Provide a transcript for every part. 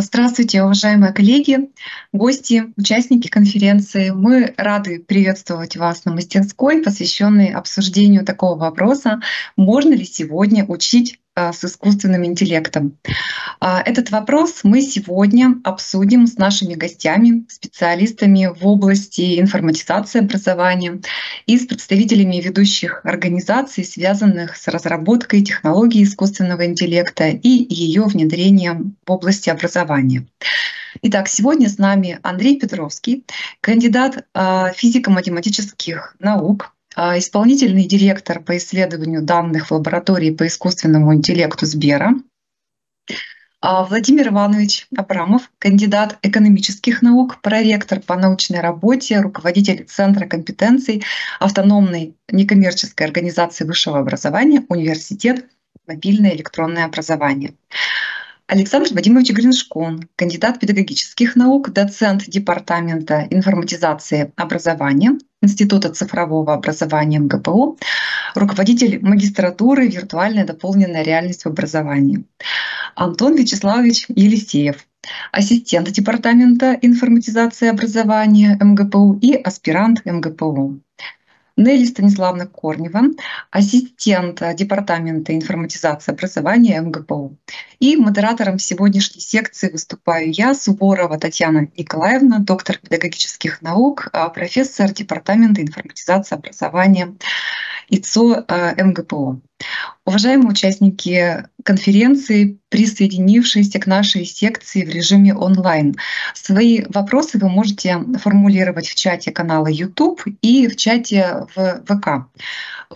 Здравствуйте, уважаемые коллеги, гости, участники конференции. Мы рады приветствовать вас на мастерской, посвященной обсуждению такого вопроса, можно ли сегодня учить с искусственным интеллектом. А, этот вопрос мы сегодня обсудим с нашими гостями, специалистами в области информатизации образования и с представителями ведущих организаций, связанных с разработкой технологий искусственного интеллекта и ее внедрением в области образования. Итак, сегодня с нами Андрей Петровский, кандидат а, физико-математических наук, а, исполнительный директор по исследованию данных в лаборатории по искусственному интеллекту Сбера, а, Владимир Иванович Абрамов, кандидат экономических наук, проректор по научной работе, руководитель Центра компетенций автономной некоммерческой организации высшего образования Университет мобильное электронное образование. Александр Вадимович Гриншкон, кандидат педагогических наук, доцент Департамента информатизации образования Института цифрового образования МГПУ, руководитель магистратуры «Виртуальная дополненная реальность в образовании». Антон Вячеславович Елисеев, ассистент Департамента информатизации образования МГПУ и аспирант МГПУ. Нелли Станиславовна Корнева, ассистент Департамента информатизации образования МГПУ. И модератором сегодняшней секции выступаю я, Суворова Татьяна Николаевна, доктор педагогических наук, а профессор Департамента информатизации образования ИЦО э, МГПУ. Уважаемые участники конференции, присоединившиеся к нашей секции в режиме онлайн, свои вопросы вы можете формулировать в чате канала YouTube и в чате в ВК.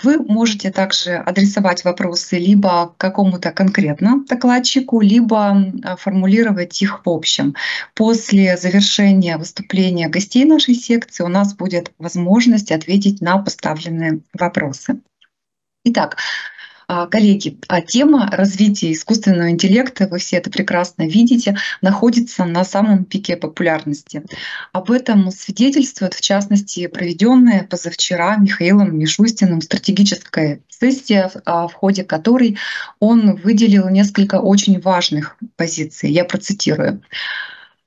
Вы можете также адресовать вопросы либо какому-то конкретно докладчику, либо формулировать их в общем. После завершения выступления гостей нашей секции у нас будет возможность ответить на поставленные вопросы. Итак, а, коллеги, а тема развития искусственного интеллекта, вы все это прекрасно видите, находится на самом пике популярности. Об этом свидетельствует, в частности, проведенная позавчера Михаилом Мишустиным стратегическая сессия, а, в ходе которой он выделил несколько очень важных позиций. Я процитирую.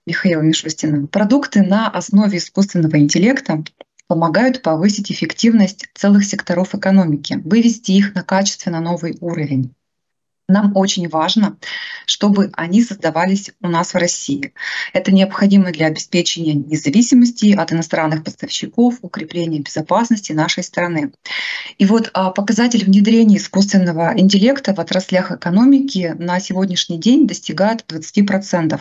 Михаила Мишустина. Продукты на основе искусственного интеллекта помогают повысить эффективность целых секторов экономики, вывести их на качественно новый уровень. Нам очень важно, чтобы они создавались у нас в России. Это необходимо для обеспечения независимости от иностранных поставщиков, укрепления безопасности нашей страны. И вот а, показатель внедрения искусственного интеллекта в отраслях экономики на сегодняшний день достигает 20%.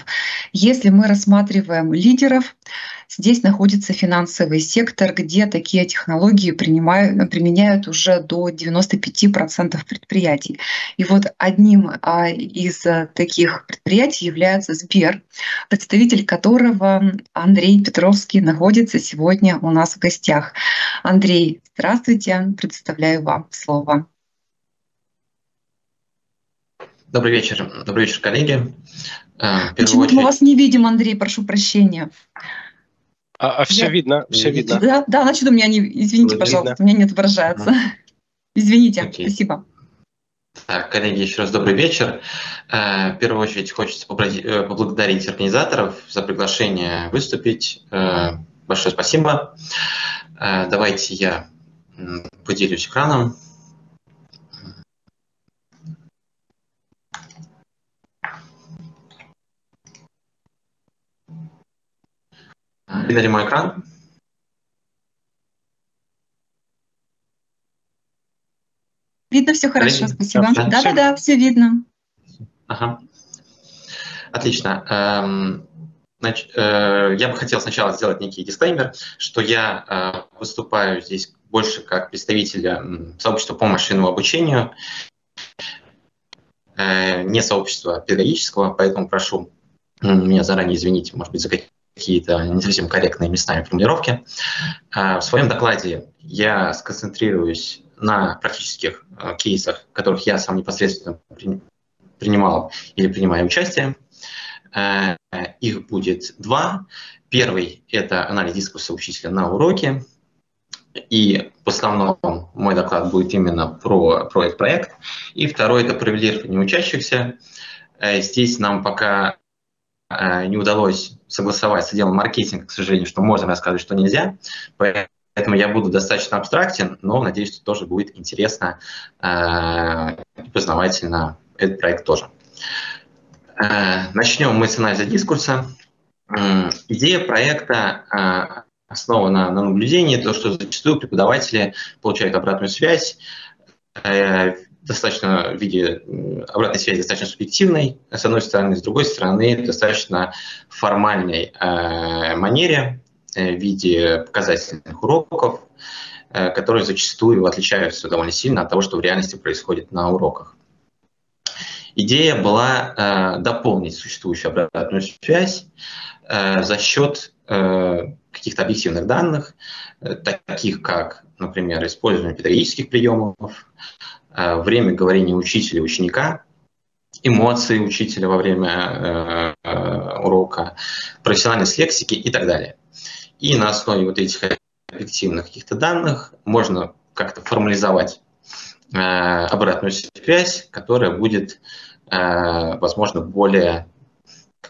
Если мы рассматриваем лидеров, Здесь находится финансовый сектор, где такие технологии принимают, применяют уже до 95% предприятий. И вот одним а, из таких предприятий является Сбер, представитель которого Андрей Петровский находится сегодня у нас в гостях. Андрей, здравствуйте, представляю вам слово. Добрый вечер, добрый вечер, коллеги. Э, Почему очередь... мы вас не видим, Андрей, прошу прощения. А, а все Я... видно, все видно. Да, да, значит, у меня не... Извините, Вы пожалуйста, видно? у меня не отображается. Извините, Окей. спасибо. Так, коллеги, еще раз добрый вечер. Э, в первую очередь хочется э, поблагодарить организаторов за приглашение выступить. Э, большое спасибо. Давайте я поделюсь экраном. Видно ли мой экран? Видно все хорошо, Коллеги? спасибо. Да-да-да, все видно. Ага. Отлично. Эм, значит, э, я бы хотел сначала сделать некий дисклеймер, что я э, выступаю здесь больше как представитель сообщества по машинному обучению, э, не сообщества педагогического, поэтому прошу меня заранее извинить, может быть, за какие какие-то не совсем корректные местами формулировки. В своем докладе я сконцентрируюсь на практических а, кейсах, в которых я сам непосредственно принимал или принимаю участие. А, их будет два. Первый – это анализ дискурса учителя на уроке. И в основном мой доклад будет именно про, про этот проект. И второй – это проверирование учащихся. Здесь нам пока не удалось согласовать с отделом маркетинга, к сожалению, что можно рассказывать, что нельзя. Поэтому я буду достаточно абстрактен, но надеюсь, что тоже будет интересно и познавательно этот проект тоже. Начнем мы с анализа дискурса. Идея проекта основана на наблюдении, то, что зачастую преподаватели получают обратную связь э, достаточно в виде обратной связи достаточно субъективной, с одной стороны, с другой стороны, достаточно формальной э, манере э, в виде показательных уроков, э, которые зачастую отличаются довольно сильно от того, что в реальности происходит на уроках. Идея была э, дополнить существующую обратную связь э, за счет э, каких-то объективных данных, э, таких как, например, использование педагогических приемов, э, время говорения учителя и ученика, эмоции учителя во время э, урока, профессиональность лексики и так далее. И на основе вот этих объективных каких-то данных можно как-то формализовать обратную связь, которая будет, возможно, более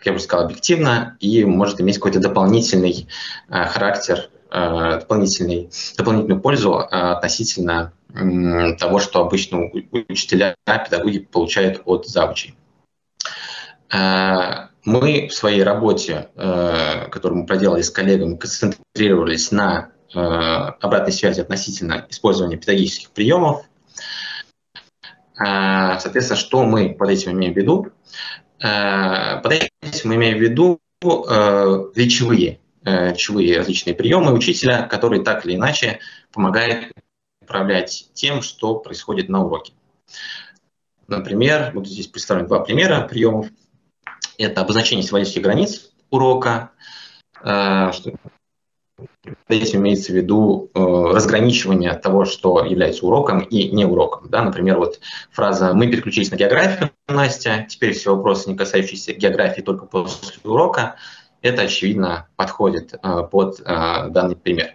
как я уже сказал, объективно и может иметь какой-то дополнительный э, характер, э, дополнительный, дополнительную пользу э, относительно э, того, что обычно учителя, педагоги получают от завучей. Э, мы в своей работе, э, которую мы проделали с коллегами, концентрировались на э, обратной связи относительно использования педагогических приемов. Э, соответственно, что мы под этим имеем в виду? Под этим мы имеем в виду речевые, речевые различные приемы учителя, которые так или иначе помогают управлять тем, что происходит на уроке. Например, вот здесь представлены два примера приемов. Это обозначение символических границ урока, что Здесь имеется в виду э, разграничивание того, что является уроком и не уроком. Да? Например, вот фраза «Мы переключились на географию, Настя, теперь все вопросы, не касающиеся географии, только после урока». Это, очевидно, подходит э, под э, данный пример.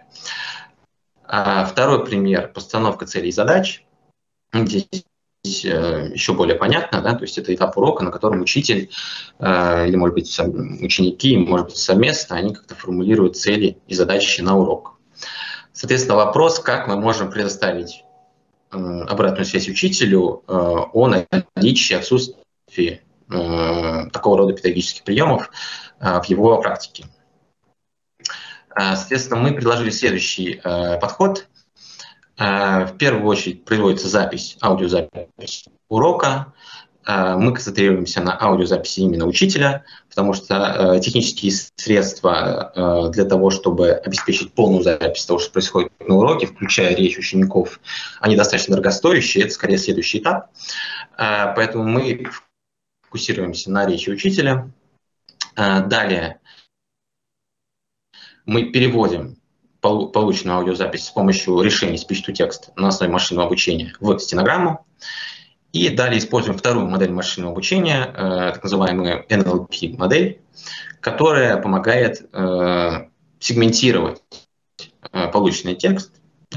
А второй пример – постановка целей и задач. Здесь Э, еще более понятно, да, то есть это этап урока, на котором учитель э, или, может быть, ученики, может быть, совместно, они как-то формулируют цели и задачи на урок. Соответственно, вопрос, как мы можем предоставить э, обратную связь учителю о наличии, отсутствии такого рода педагогических приемов в его практике. Соответственно, мы предложили следующий подход – Э, в первую очередь производится запись, аудиозапись урока. Э, мы концентрируемся на аудиозаписи именно учителя, потому что э, технические средства для того, чтобы обеспечить полную запись того, что происходит на уроке, включая речь учеников, они достаточно дорогостоящие, это скорее следующий этап. Поэтому мы фокусируемся на речи учителя. Далее мы переводим полученную аудиозапись с помощью решений speech-to-text на основе машинного обучения в стенограмму. И далее используем вторую модель машинного обучения, э, так называемую NLP-модель, которая помогает э, сегментировать э, полученный текст,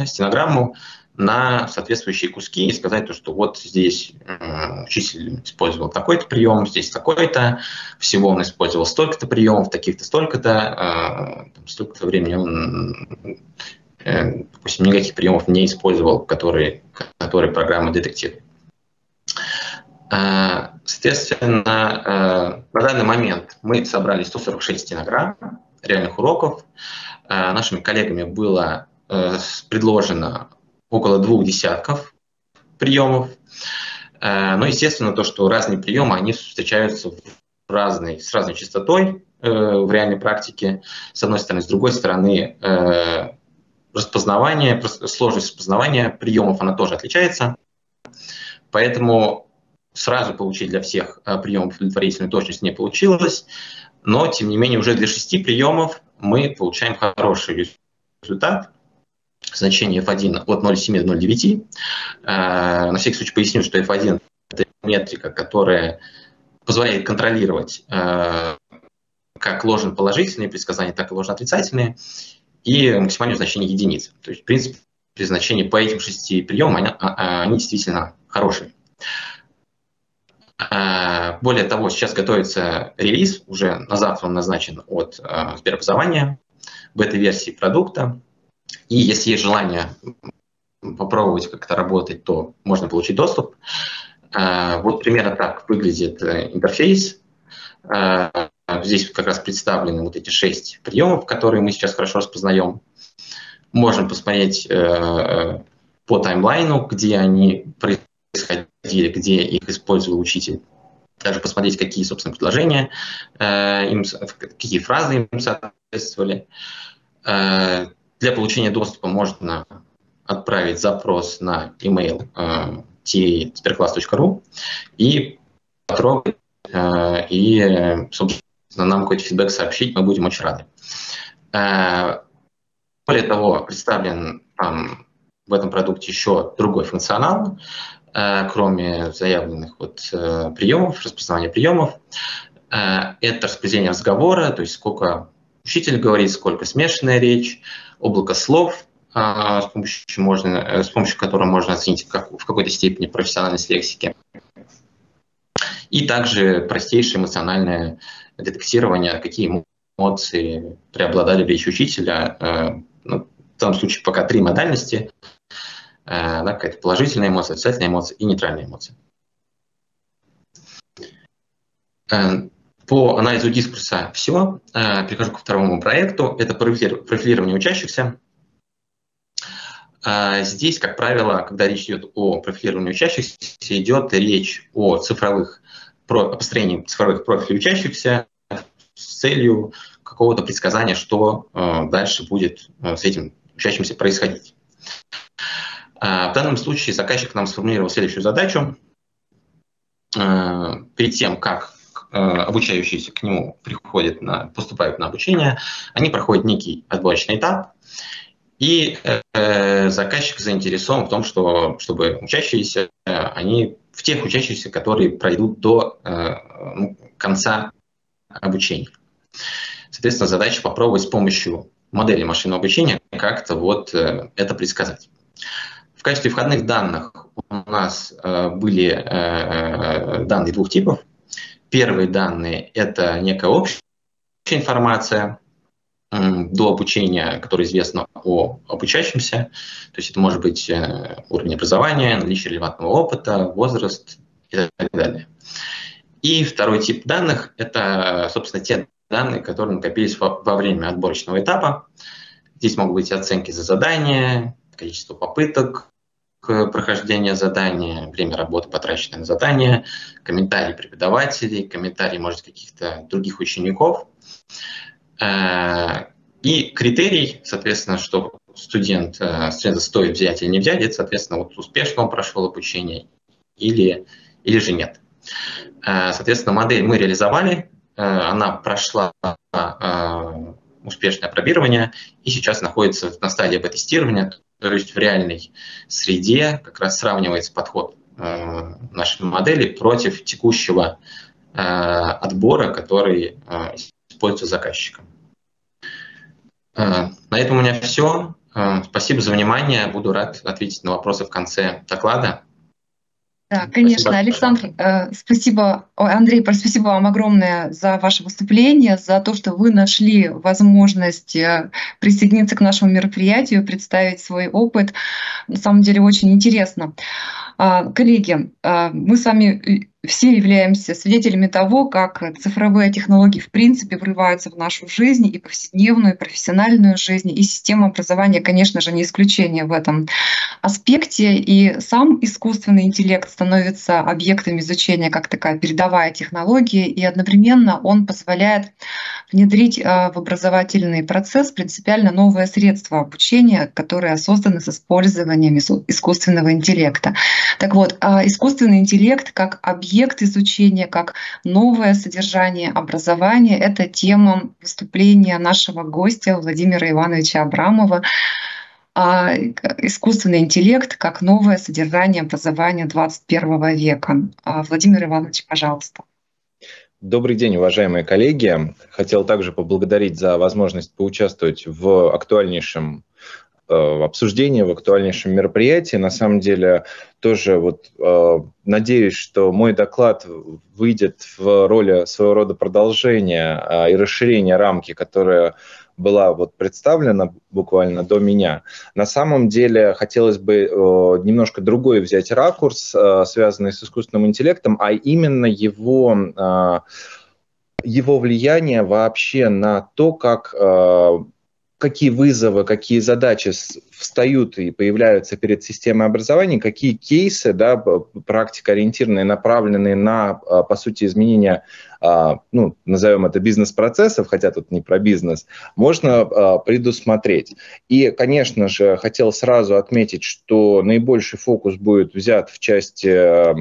стенограмму, на соответствующие куски и сказать то, что вот здесь э, учитель использовал такой-то прием, здесь такой-то, всего он использовал столько-то приемов, таких-то столько-то, э, столько-то времени он, э, допустим, никаких приемов не использовал, которые, которые программа детектирует. Э, соответственно, на данный момент мы собрали 146 стенограмм реальных уроков. Нашими коллегами было предложено около двух десятков приемов. Э, но, естественно, то, что разные приемы, они встречаются в разной, с разной частотой э, в реальной практике, с одной стороны. С другой стороны, э, распознавание, сложность распознавания приемов, она тоже отличается. Поэтому сразу получить для всех приемов удовлетворительную точность не получилось, но, тем не менее, уже для шести приемов мы получаем хороший результат значение f1 от 0,7 до 0,9. Э, на всякий случай поясню, что f1 – это метрика, которая позволяет контролировать э, как ложно-положительные предсказания, так и ложно-отрицательные, и максимальное значение единиц. То есть, в принципе, значения по этим шести приемам, они, а, а, они действительно хорошие. Э, Более того, сейчас готовится релиз, уже на завтра он назначен от Сберобразования, бета-версии продукта. И если есть желание попробовать как-то работать, то можно получить доступ. Вот примерно так выглядит э, интерфейс. Здесь как раз представлены вот эти шесть приемов, которые мы сейчас хорошо распознаем. Можем посмотреть э, по таймлайну, где они происходили, где их использовал учитель. Также посмотреть, какие, собственно, предложения э, какие фразы им соответствовали. Для получения доступа можно отправить запрос на email э, sperclass.ru и потрогать, э, и, собственно, нам какой-то фидбэк сообщить, мы будем очень рады. Э, более того, представлен там, в этом продукте еще другой функционал, э, кроме заявленных вот, приемов, распознавания приемов. Это распределение разговора, то есть сколько учитель говорит, сколько смешанная речь, облако слов, с помощью, можно, с помощью которого можно оценить как, в какой-то степени профессиональность лексики. И также простейшее эмоциональное детектирование, какие эмоции преобладали в речи учителя, ну, в данном случае пока три модальности, э, да, какая-то положительная эмоция, отрицательная эмоция и нейтральная эмоция. Э, по анализу дискурса все. Э, перехожу ко второму проекту. Это профилирование учащихся. Здесь, как правило, когда речь идет о профилировании учащихся, идет речь о цифровых, о построении цифровых профилей учащихся с целью какого-то предсказания, что э, дальше будет э, с этим учащимся происходить. Э, в данном случае заказчик нам сформулировал следующую задачу. Перед тем, как обучающиеся к нему приходят на, поступают на обучение, они проходят некий отборочный этап, и э, заказчик заинтересован в том, что, чтобы учащиеся, они в тех учащихся, которые пройдут до э, конца обучения. Соответственно, задача попробовать с помощью модели машинного обучения как-то вот э, это предсказать. В качестве входных данных у нас э, были э, данные двух типов. Первые данные – это некая общая информация до обучения, которая известна о обучающемся. То есть это может быть уровень образования, наличие релевантного опыта, возраст и так далее. И второй тип данных – это, собственно, те данные, которые накопились во, во время отборочного этапа. Здесь могут быть оценки за задание, количество попыток прохождения задания, время работы, потраченное на задание, комментарии преподавателей, комментарии, может, каких-то других учеников. Э, и критерий, соответственно, что студент, э, студента стоит взять или не взять, это, соответственно, вот успешно он прошел обучение или, или же нет. Э, соответственно, модель мы реализовали, она прошла успешное пробирование и сейчас находится на стадии бета-тестирования, то есть в реальной среде как раз сравнивается подход э, нашей модели против текущего отбора, который используется заказчиком. На этом у меня все. Спасибо за внимание. Буду рад ответить на вопросы в конце доклада. Да, конечно, спасибо. Александр, э, спасибо, Андрей, спасибо вам огромное за ваше выступление, за то, что вы нашли возможность э, присоединиться к нашему мероприятию, представить свой опыт. На самом деле очень интересно. А, коллеги, а, мы с вами все являемся свидетелями того, как цифровые технологии в принципе врываются в нашу жизнь, и повседневную, и профессиональную жизнь, и система образования, конечно же, не исключение в этом аспекте. И сам искусственный интеллект становится объектом изучения как такая передовая технология, и одновременно он позволяет внедрить а, в образовательный процесс принципиально новое средство обучения, которое создано с использованием искусственного интеллекта. Так вот, а, искусственный интеллект как объект изучения, как новое содержание образования — это тема выступления нашего гостя Владимира Ивановича Абрамова а, искусственный интеллект как новое содержание образования 21 века. Владимир Иванович, пожалуйста. Добрый день, уважаемые коллеги. Хотел также поблагодарить за возможность поучаствовать в актуальнейшем обсуждения, в актуальнейшем мероприятии. На самом деле тоже вот надеюсь, что мой доклад выйдет в роли своего рода продолжения и расширения рамки, которая была вот представлена буквально до меня. На самом деле хотелось бы э, немножко другой взять ракурс, э, связанный с искусственным интеллектом, а именно его, э, его влияние вообще на то, как какие вызовы, какие задачи встают и появляются перед системой образования, какие кейсы, да, практика ориентированные, направленные на, по сути, изменение а, ну, назовем это бизнес-процессов, хотя тут не про бизнес, можно а, предусмотреть. И, конечно же, хотел сразу отметить, что наибольший фокус будет взят в части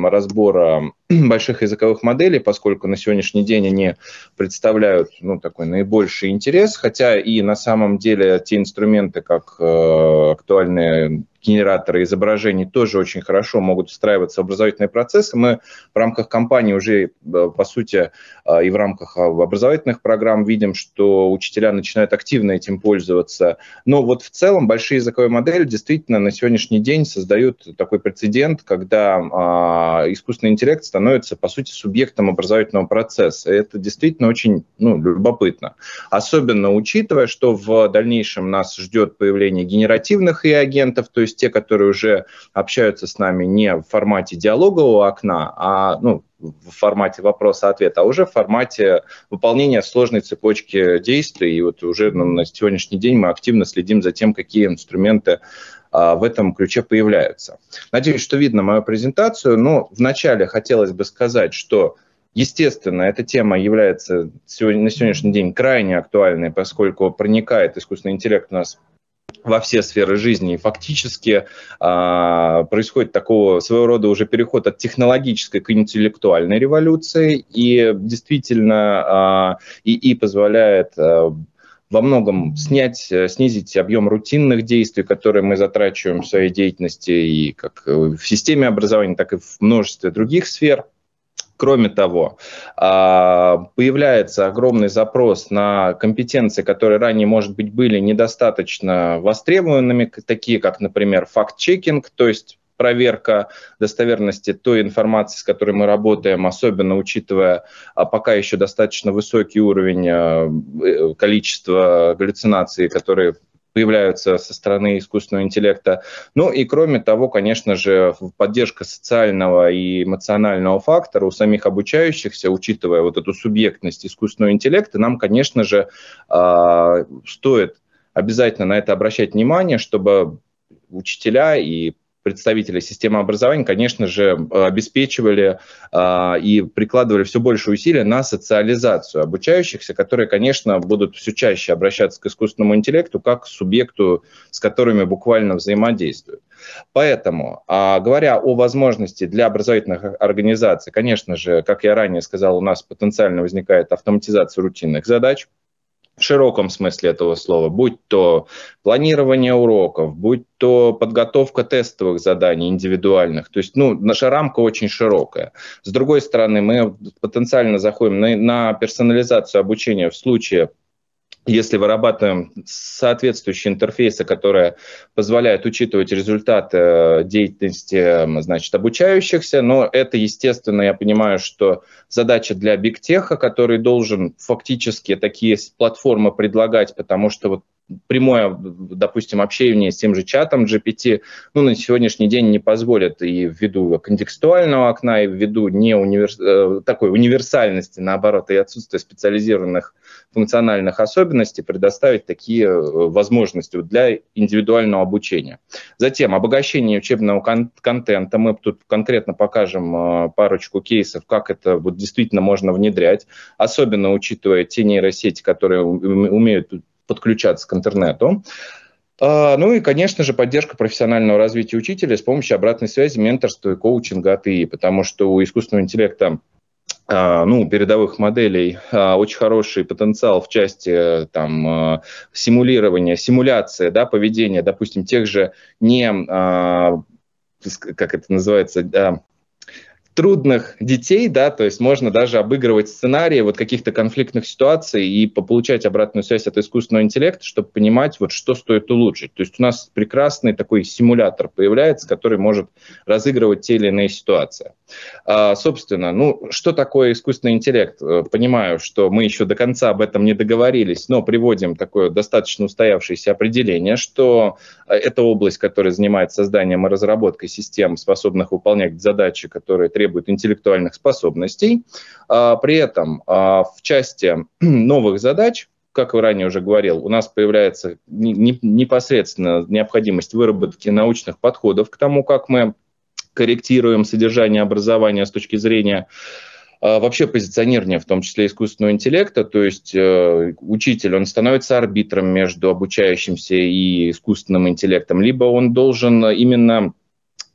разбора больших языковых моделей, поскольку на сегодняшний день они представляют ну, такой наибольший интерес, хотя и на самом деле те инструменты, как э, актуальные генераторы изображений тоже очень хорошо могут встраиваться в образовательные процессы. Мы в рамках компании уже, э, по сути, э, и в рамках а, образовательных программ видим, что учителя начинают активно этим пользоваться. Но вот в целом большие языковые модели действительно на сегодняшний день создают такой прецедент, когда а, искусственный интеллект становится, по сути, субъектом образовательного процесса. И это действительно очень ну, любопытно. Особенно учитывая, что в дальнейшем нас ждет появление генеративных и-агентов, то есть те, которые уже общаются с нами не в формате диалогового окна, а ну, в формате вопроса-ответа, а уже в формате выполнения сложной цепочки действий. И вот уже на сегодняшний день мы активно следим за тем, какие инструменты а, в этом ключе появляются. Надеюсь, что видно мою презентацию, но вначале хотелось бы сказать, что Естественно, эта тема является на сегодняшний день крайне актуальной, поскольку проникает искусственный интеллект у нас во все сферы жизни. И фактически а, происходит такого своего рода уже переход от технологической к интеллектуальной революции, и действительно а, и, и позволяет а, во многом снять, снизить объем рутинных действий, которые мы затрачиваем в своей деятельности и как в системе образования, так и в множестве других сфер – Кроме того, а, появляется огромный запрос на компетенции, которые ранее, может быть, были недостаточно востребованными, такие как, например, факт-чекинг, то есть проверка достоверности той информации, с которой мы работаем, особенно учитывая а, пока еще достаточно высокий уровень а, э, количества галлюцинаций, которые появляются со стороны искусственного интеллекта. Ну и кроме того, конечно же, поддержка социального и эмоционального фактора у самих обучающихся, учитывая вот эту субъектность искусственного интеллекта, нам, конечно же, а, стоит обязательно на это обращать внимание, чтобы учителя и представители системы образования, конечно же, обеспечивали а, и прикладывали все больше усилий на социализацию обучающихся, которые, конечно, будут все чаще обращаться к искусственному интеллекту как к субъекту, с которыми буквально взаимодействуют. Поэтому, а, говоря о возможности для образовательных организаций, конечно же, как я ранее сказал, у нас потенциально возникает автоматизация рутинных задач – в широком смысле этого слова, будь то планирование уроков, будь то подготовка тестовых заданий индивидуальных. То есть, ну, наша рамка очень широкая. С другой стороны, мы потенциально заходим на, на персонализацию обучения в случае если вырабатываем соответствующие интерфейсы, которые позволяют учитывать результаты э, деятельности значит, обучающихся, но это, естественно, я понимаю, что задача для бигтеха, который должен фактически такие платформы предлагать, потому что вот прямое, допустим, общение с тем же чатом GPT, ну, на сегодняшний день не позволит и ввиду контекстуального окна, и ввиду не универс... Э, такой универсальности, наоборот, и отсутствия специализированных функциональных особенностей предоставить такие э, возможности для индивидуального обучения. Затем обогащение учебного кон- контента. Мы тут конкретно покажем э, парочку кейсов, как это вот действительно можно внедрять, особенно учитывая те нейросети, которые умеют подключаться к интернету. А, ну и, конечно же, поддержка профессионального развития учителя с помощью обратной связи, менторства и коучинга от ИИ, потому что у искусственного интеллекта ну, передовых моделей а, очень хороший потенциал в части там, симулирования, симуляции да, поведения, допустим, тех же не, как это называется, трудных детей, да, то есть можно даже обыгрывать сценарии вот каких-то конфликтных ситуаций и получать обратную связь от искусственного интеллекта, чтобы понимать, вот что стоит улучшить. То есть у нас прекрасный такой симулятор появляется, который может разыгрывать те или иные ситуации. А, собственно, ну, что такое искусственный интеллект? Э, понимаю, что мы еще до конца об этом не договорились, но приводим такое достаточно устоявшееся определение, что э, это область, которая занимается созданием и разработкой систем, способных выполнять задачи, которые требуют интеллектуальных способностей. А, при этом а, в части новых задач, как я ранее уже говорил, у нас появляется непосредственно необходимость выработки научных подходов к тому, как мы корректируем содержание образования с точки зрения а, вообще позиционирования, в том числе искусственного интеллекта, то есть э, учитель, он становится арбитром между обучающимся и искусственным интеллектом, либо он должен именно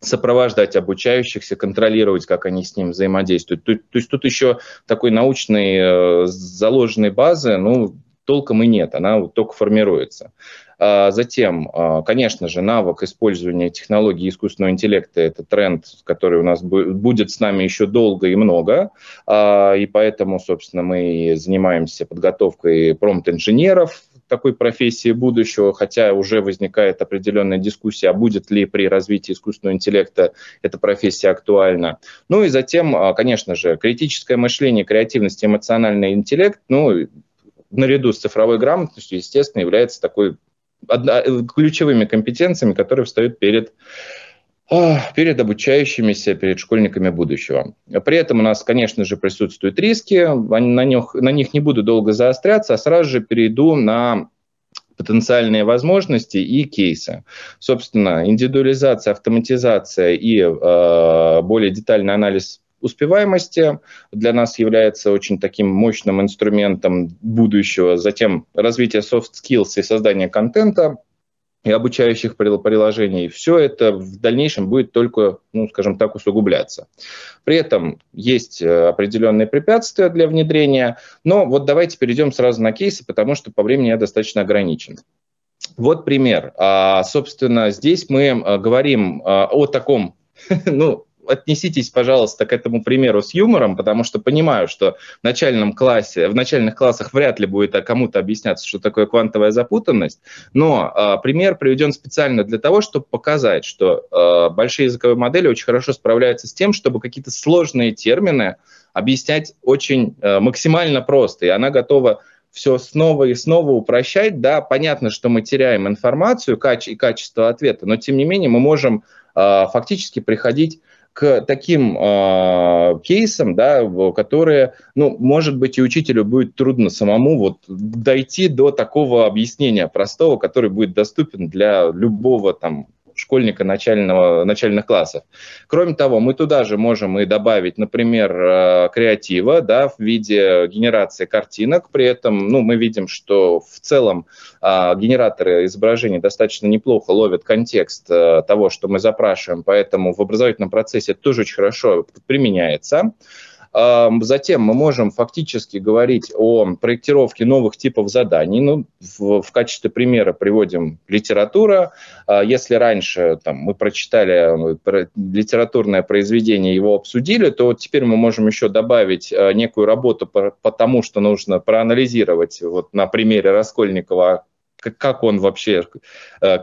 сопровождать обучающихся, контролировать, как они с ним взаимодействуют. То, то есть тут еще такой научной э, заложенной базы, ну, толком и нет, она вот только формируется. А затем, а, конечно же, навык использования технологий искусственного интеллекта – это тренд, который у нас будет с нами еще долго и много, а, и поэтому, собственно, мы занимаемся подготовкой промпт-инженеров, такой профессии будущего, хотя уже возникает определенная дискуссия, а будет ли при развитии искусственного интеллекта эта профессия актуальна. Ну и затем, конечно же, критическое мышление, креативность, эмоциональный интеллект, ну, наряду с цифровой грамотностью, естественно, является такой одна, ключевыми компетенциями, которые встают перед а, перед обучающимися, перед школьниками будущего. При этом у нас, конечно же, присутствуют риски, на них, на них не буду долго заостряться, а сразу же перейду на потенциальные возможности и кейсы. Собственно, индивидуализация, автоматизация и э, более детальный анализ успеваемости для нас является очень таким мощным инструментом будущего. Затем развитие soft skills и создание контента и обучающих приложений. Все это в дальнейшем будет только, ну, скажем так, усугубляться. При этом есть э, определенные препятствия для внедрения, но вот давайте перейдем сразу на кейсы, потому что по времени я достаточно ограничен. Вот пример. А, собственно, здесь мы э, говорим э, о таком, ну, отнеситесь, пожалуйста, к этому примеру с юмором, потому что понимаю, что в начальном классе, в начальных классах вряд ли будет кому-то объясняться, что такое квантовая запутанность, но э, пример приведен специально для того, чтобы показать, что э, большие языковые модели очень хорошо справляются с тем, чтобы какие-то сложные термины объяснять очень э, максимально просто, и она готова все снова и снова упрощать, да, понятно, что мы теряем информацию и качество ответа, но тем не менее мы можем э, фактически приходить к таким э, кейсам, да, которые, ну, может быть, и учителю будет трудно самому вот дойти до такого объяснения простого, который будет доступен для любого там школьника начального, начальных классов. Кроме того, мы туда же можем и добавить, например, э, креатива да, в виде генерации картинок. При этом ну, мы видим, что в целом а, генераторы изображений достаточно неплохо ловят контекст а, того, что мы запрашиваем, поэтому в образовательном процессе это тоже очень хорошо применяется. Затем мы можем фактически говорить о проектировке новых типов заданий. Ну, в, в качестве примера приводим литература. А, если раньше там, мы прочитали э, литературное произведение, его обсудили, то теперь мы можем еще добавить э, некую работу по, по тому, что нужно проанализировать вот на примере Раскольникова, как он вообще э,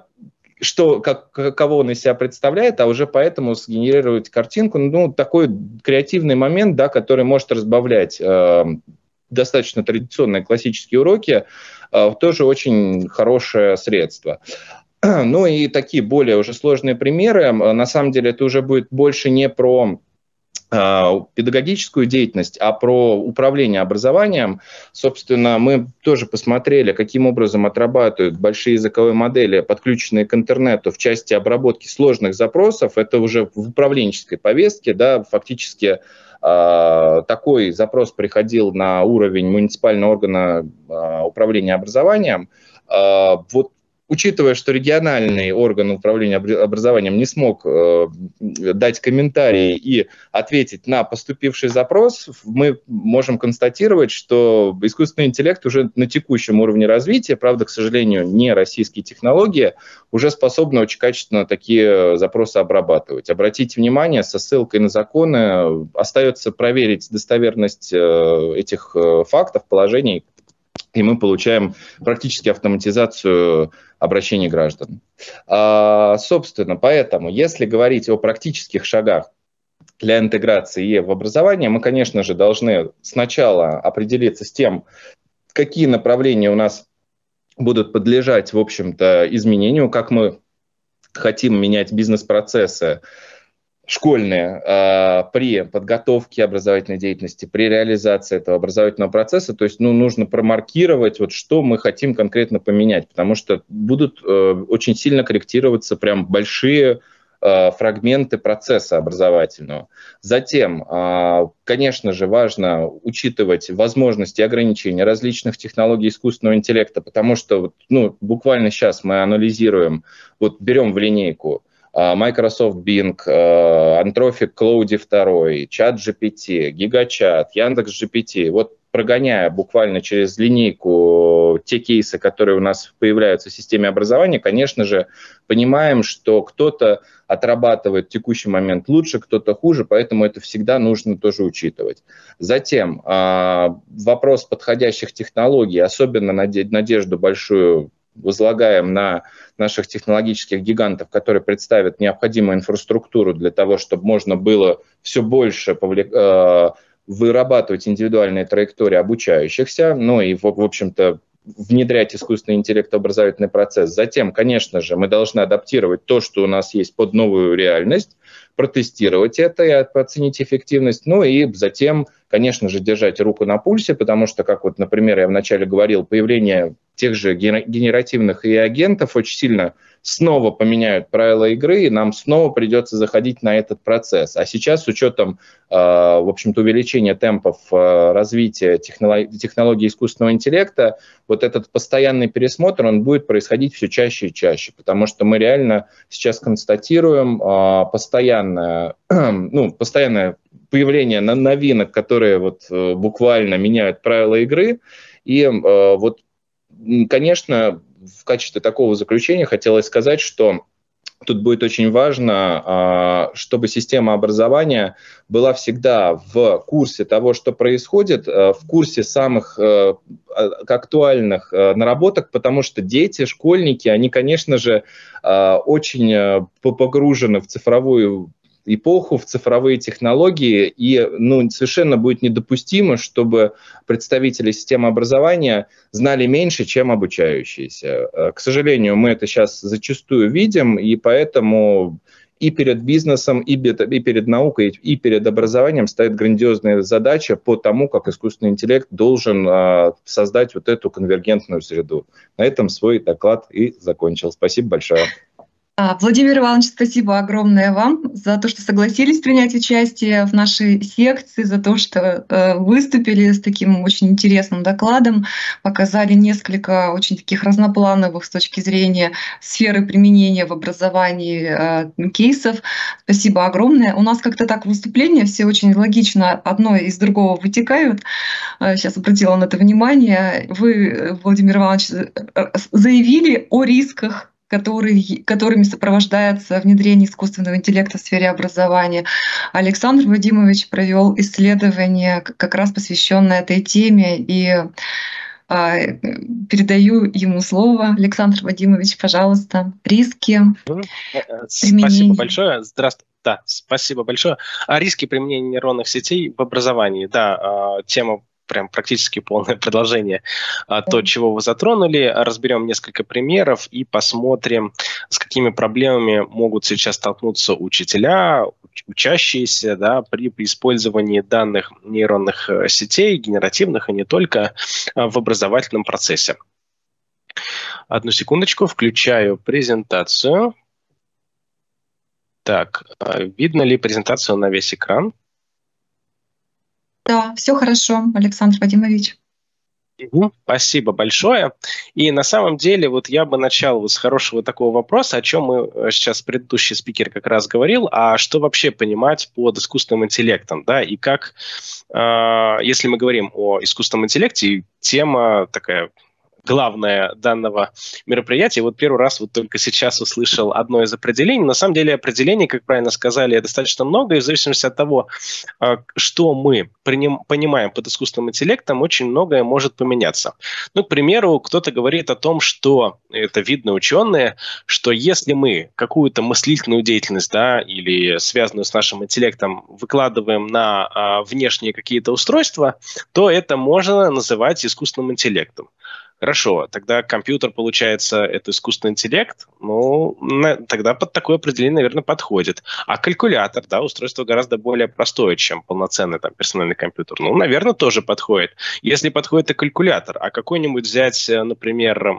что, как, кого он из себя представляет, а уже поэтому сгенерировать картинку, ну, такой креативный момент, да, который может разбавлять э, достаточно традиционные классические уроки, э, тоже очень хорошее средство. Ну и такие более уже сложные примеры, на самом деле это уже будет больше не про педагогическую деятельность, а про управление образованием, собственно, мы тоже посмотрели, каким образом отрабатывают большие языковые модели, подключенные к интернету в части обработки сложных запросов. Это уже в управленческой повестке, да, фактически э, такой запрос приходил на уровень муниципального органа э, управления образованием. Э, вот учитывая, что региональный орган управления образованием не смог э, дать комментарии и ответить на поступивший запрос, мы можем констатировать, что искусственный интеллект уже на текущем уровне развития, правда, к сожалению, не российские технологии, уже способны очень качественно такие запросы обрабатывать. Обратите внимание, со ссылкой на законы остается проверить достоверность э, этих э, фактов, положений, и мы получаем практически автоматизацию обращений граждан. А, собственно, поэтому, если говорить о практических шагах для интеграции в образование, мы, конечно же, должны сначала определиться с тем, какие направления у нас будут подлежать, в общем-то, изменению, как мы хотим менять бизнес-процессы, школьные э, при подготовке образовательной деятельности, при реализации этого образовательного процесса. То есть ну, нужно промаркировать, вот, что мы хотим конкретно поменять, потому что будут э, очень сильно корректироваться прям большие э, фрагменты процесса образовательного. Затем, э, конечно же, важно учитывать возможности и ограничения различных технологий искусственного интеллекта, потому что ну, буквально сейчас мы анализируем, вот берем в линейку а, Microsoft Bing, а, Anthropic Cloud 2, чат GPT, GigaChat, Яндекс GPT. Вот прогоняя буквально через линейку те кейсы, которые у нас появляются в системе образования, конечно же, понимаем, что кто-то отрабатывает в текущий момент лучше, кто-то хуже, поэтому это всегда нужно тоже учитывать. Затем а, вопрос подходящих технологий, особенно надежду большую возлагаем на наших технологических гигантов, которые представят необходимую инфраструктуру для того, чтобы можно было все больше повлек... Э, вырабатывать индивидуальные траектории обучающихся, ну и, в, общем-то, внедрять искусственный интеллект в образовательный процесс. Затем, конечно же, мы должны адаптировать то, что у нас есть под новую реальность, протестировать это и оценить эффективность, ну и затем, конечно же, держать руку на пульсе, потому что, как вот, например, я вначале говорил, появление тех же генеративных и агентов очень сильно снова поменяют правила игры, и нам снова придется заходить на этот процесс. А сейчас с учетом, э, в общем-то, увеличения темпов э, развития технологий, искусственного интеллекта, вот этот постоянный пересмотр, он будет происходить все чаще и чаще, потому что мы реально сейчас констатируем э, постоянное, ну, постоянное появление новинок, которые вот буквально меняют правила игры, и вот конечно, в качестве такого заключения хотелось сказать, что Тут будет очень важно, а, чтобы система образования была всегда в курсе того, что происходит, а, в курсе самых а, актуальных наработок, потому что дети, школьники, они, конечно же, очень погружены в цифровую эпоху, в цифровые технологии, и ну, совершенно будет недопустимо, чтобы представители системы образования знали меньше, чем обучающиеся. Э, к сожалению, мы это сейчас зачастую видим, и поэтому и перед бизнесом, и перед наукой, и перед образованием стоит грандиозная задача по тому, как искусственный интеллект должен а, создать вот эту конвергентную среду. На этом свой доклад и закончил. Спасибо большое. А, Владимир Иванович, спасибо огромное вам за то, что согласились принять участие в нашей секции, за то, что э, выступили с таким очень интересным докладом, показали несколько очень таких разноплановых с точки зрения сферы применения в образовании э, кейсов. Спасибо огромное. У нас как-то так выступления все очень логично одно из другого вытекают. Э, сейчас обратила на это внимание. Вы, Владимир Иванович, заявили о рисках который, которыми сопровождается внедрение искусственного интеллекта в сфере образования. Александр Вадимович провел исследование, как раз посвященное этой теме, и а, передаю ему слово. Александр Вадимович, пожалуйста, риски. Спасибо большое. Здравствуйте. Да, спасибо большое. А риски применения нейронных сетей в образовании, да, а, тема прям практически полное продолжение а, то, чего вы затронули. Разберем несколько примеров и посмотрим, с какими проблемами могут сейчас столкнуться учителя, учащиеся да, при, использовании данных нейронных э, сетей, генеративных и не только, а, в образовательном процессе. Одну секундочку, включаю презентацию. Так, а, видно ли презентацию на весь экран? Да, все хорошо, Александр Вадимович. Спасибо большое. И на самом деле вот я бы начал вот с хорошего такого вопроса, о чем мы э, сейчас предыдущий спикер как раз говорил, а что вообще понимать под искусственным интеллектом, да, и как, э, если мы говорим о искусственном интеллекте, тема такая главное данного мероприятия. Вот первый раз вот только сейчас услышал одно из определений. На самом деле определений, как правильно сказали, достаточно много, и в зависимости от того, а, что мы понимаем под искусственным интеллектом, очень многое может поменяться. Ну, к примеру, кто-то говорит о том, что, это видно ученые, что если мы какую-то мыслительную деятельность, да, или связанную с нашим интеллектом, выкладываем на а, внешние какие-то устройства, то это можно называть искусственным интеллектом. Хорошо, тогда компьютер, получается, это искусственный интеллект, ну, на, тогда под такое определение, наверное, подходит. А калькулятор, да, устройство гораздо более простое, чем полноценный там персональный компьютер. Ну, наверное, тоже подходит. Если подходит и калькулятор, а какой-нибудь взять, э, например,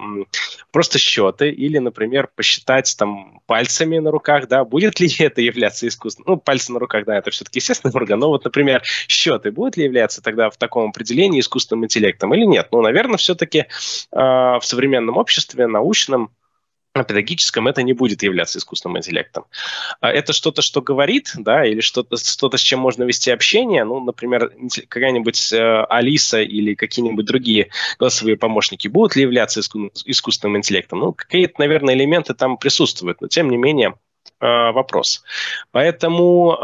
просто счеты или, например, посчитать там пальцами на руках, да, будет ли это являться искусственным? Ну, пальцы на руках, да, это все-таки естественный орган, но вот, например, счеты будут ли являться тогда в таком определении искусственным интеллектом или нет? Ну, наверное, все-таки в современном обществе, научном, педагогическом это не будет являться искусственным интеллектом. А это что-то, что говорит, да, или что-то, что-то, с чем можно вести общение. Ну, например, какая-нибудь э, Алиса или какие-нибудь другие голосовые помощники будут ли являться искусственным интеллектом? Ну, какие-то, наверное, элементы там присутствуют, но тем не менее вопрос. Поэтому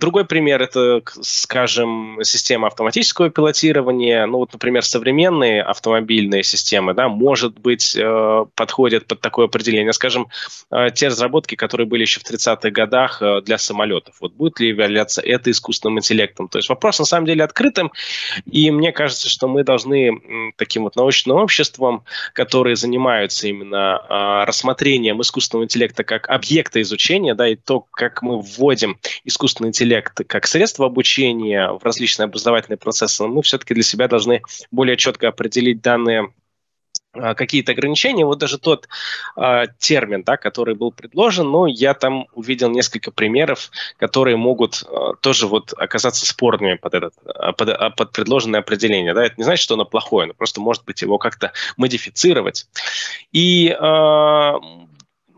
другой пример это, скажем, система автоматического пилотирования. Ну вот, например, современные автомобильные системы, да, может быть, э, подходят под такое определение. Скажем, те разработки, которые были еще в 30-х годах для самолетов. Вот будет ли являться это искусственным интеллектом? То есть вопрос на самом деле открытым, и мне кажется, что мы должны таким вот научным обществом, которые занимаются именно рассмотрением искусственного интеллекта как объекта изучения, да, и то, как мы вводим искусственный интеллект как средство обучения в различные образовательные процессы, мы все-таки для себя должны более четко определить данные а, какие-то ограничения. Вот даже тот э, термин, да, который был предложен, ну, я там увидел несколько примеров, которые могут э, тоже вот оказаться спорными под, этот, под, под предложенное определение. Да? Это не значит, что оно плохое, но просто может быть его как-то модифицировать. И э,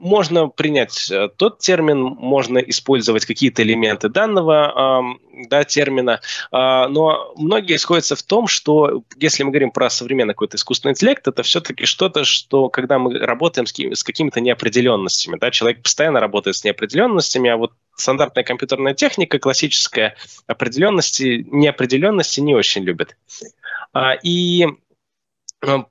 можно принять э, тот термин, можно использовать какие-то элементы данного да, термина, а, но многие сходятся в том, что если мы говорим про современный какой-то искусственный интеллект, это все-таки что-то, что когда мы работаем с, какими-то неопределенностями, да, человек постоянно работает с неопределенностями, а вот стандартная компьютерная техника, классическая определенности, неопределенности не очень любит. А, и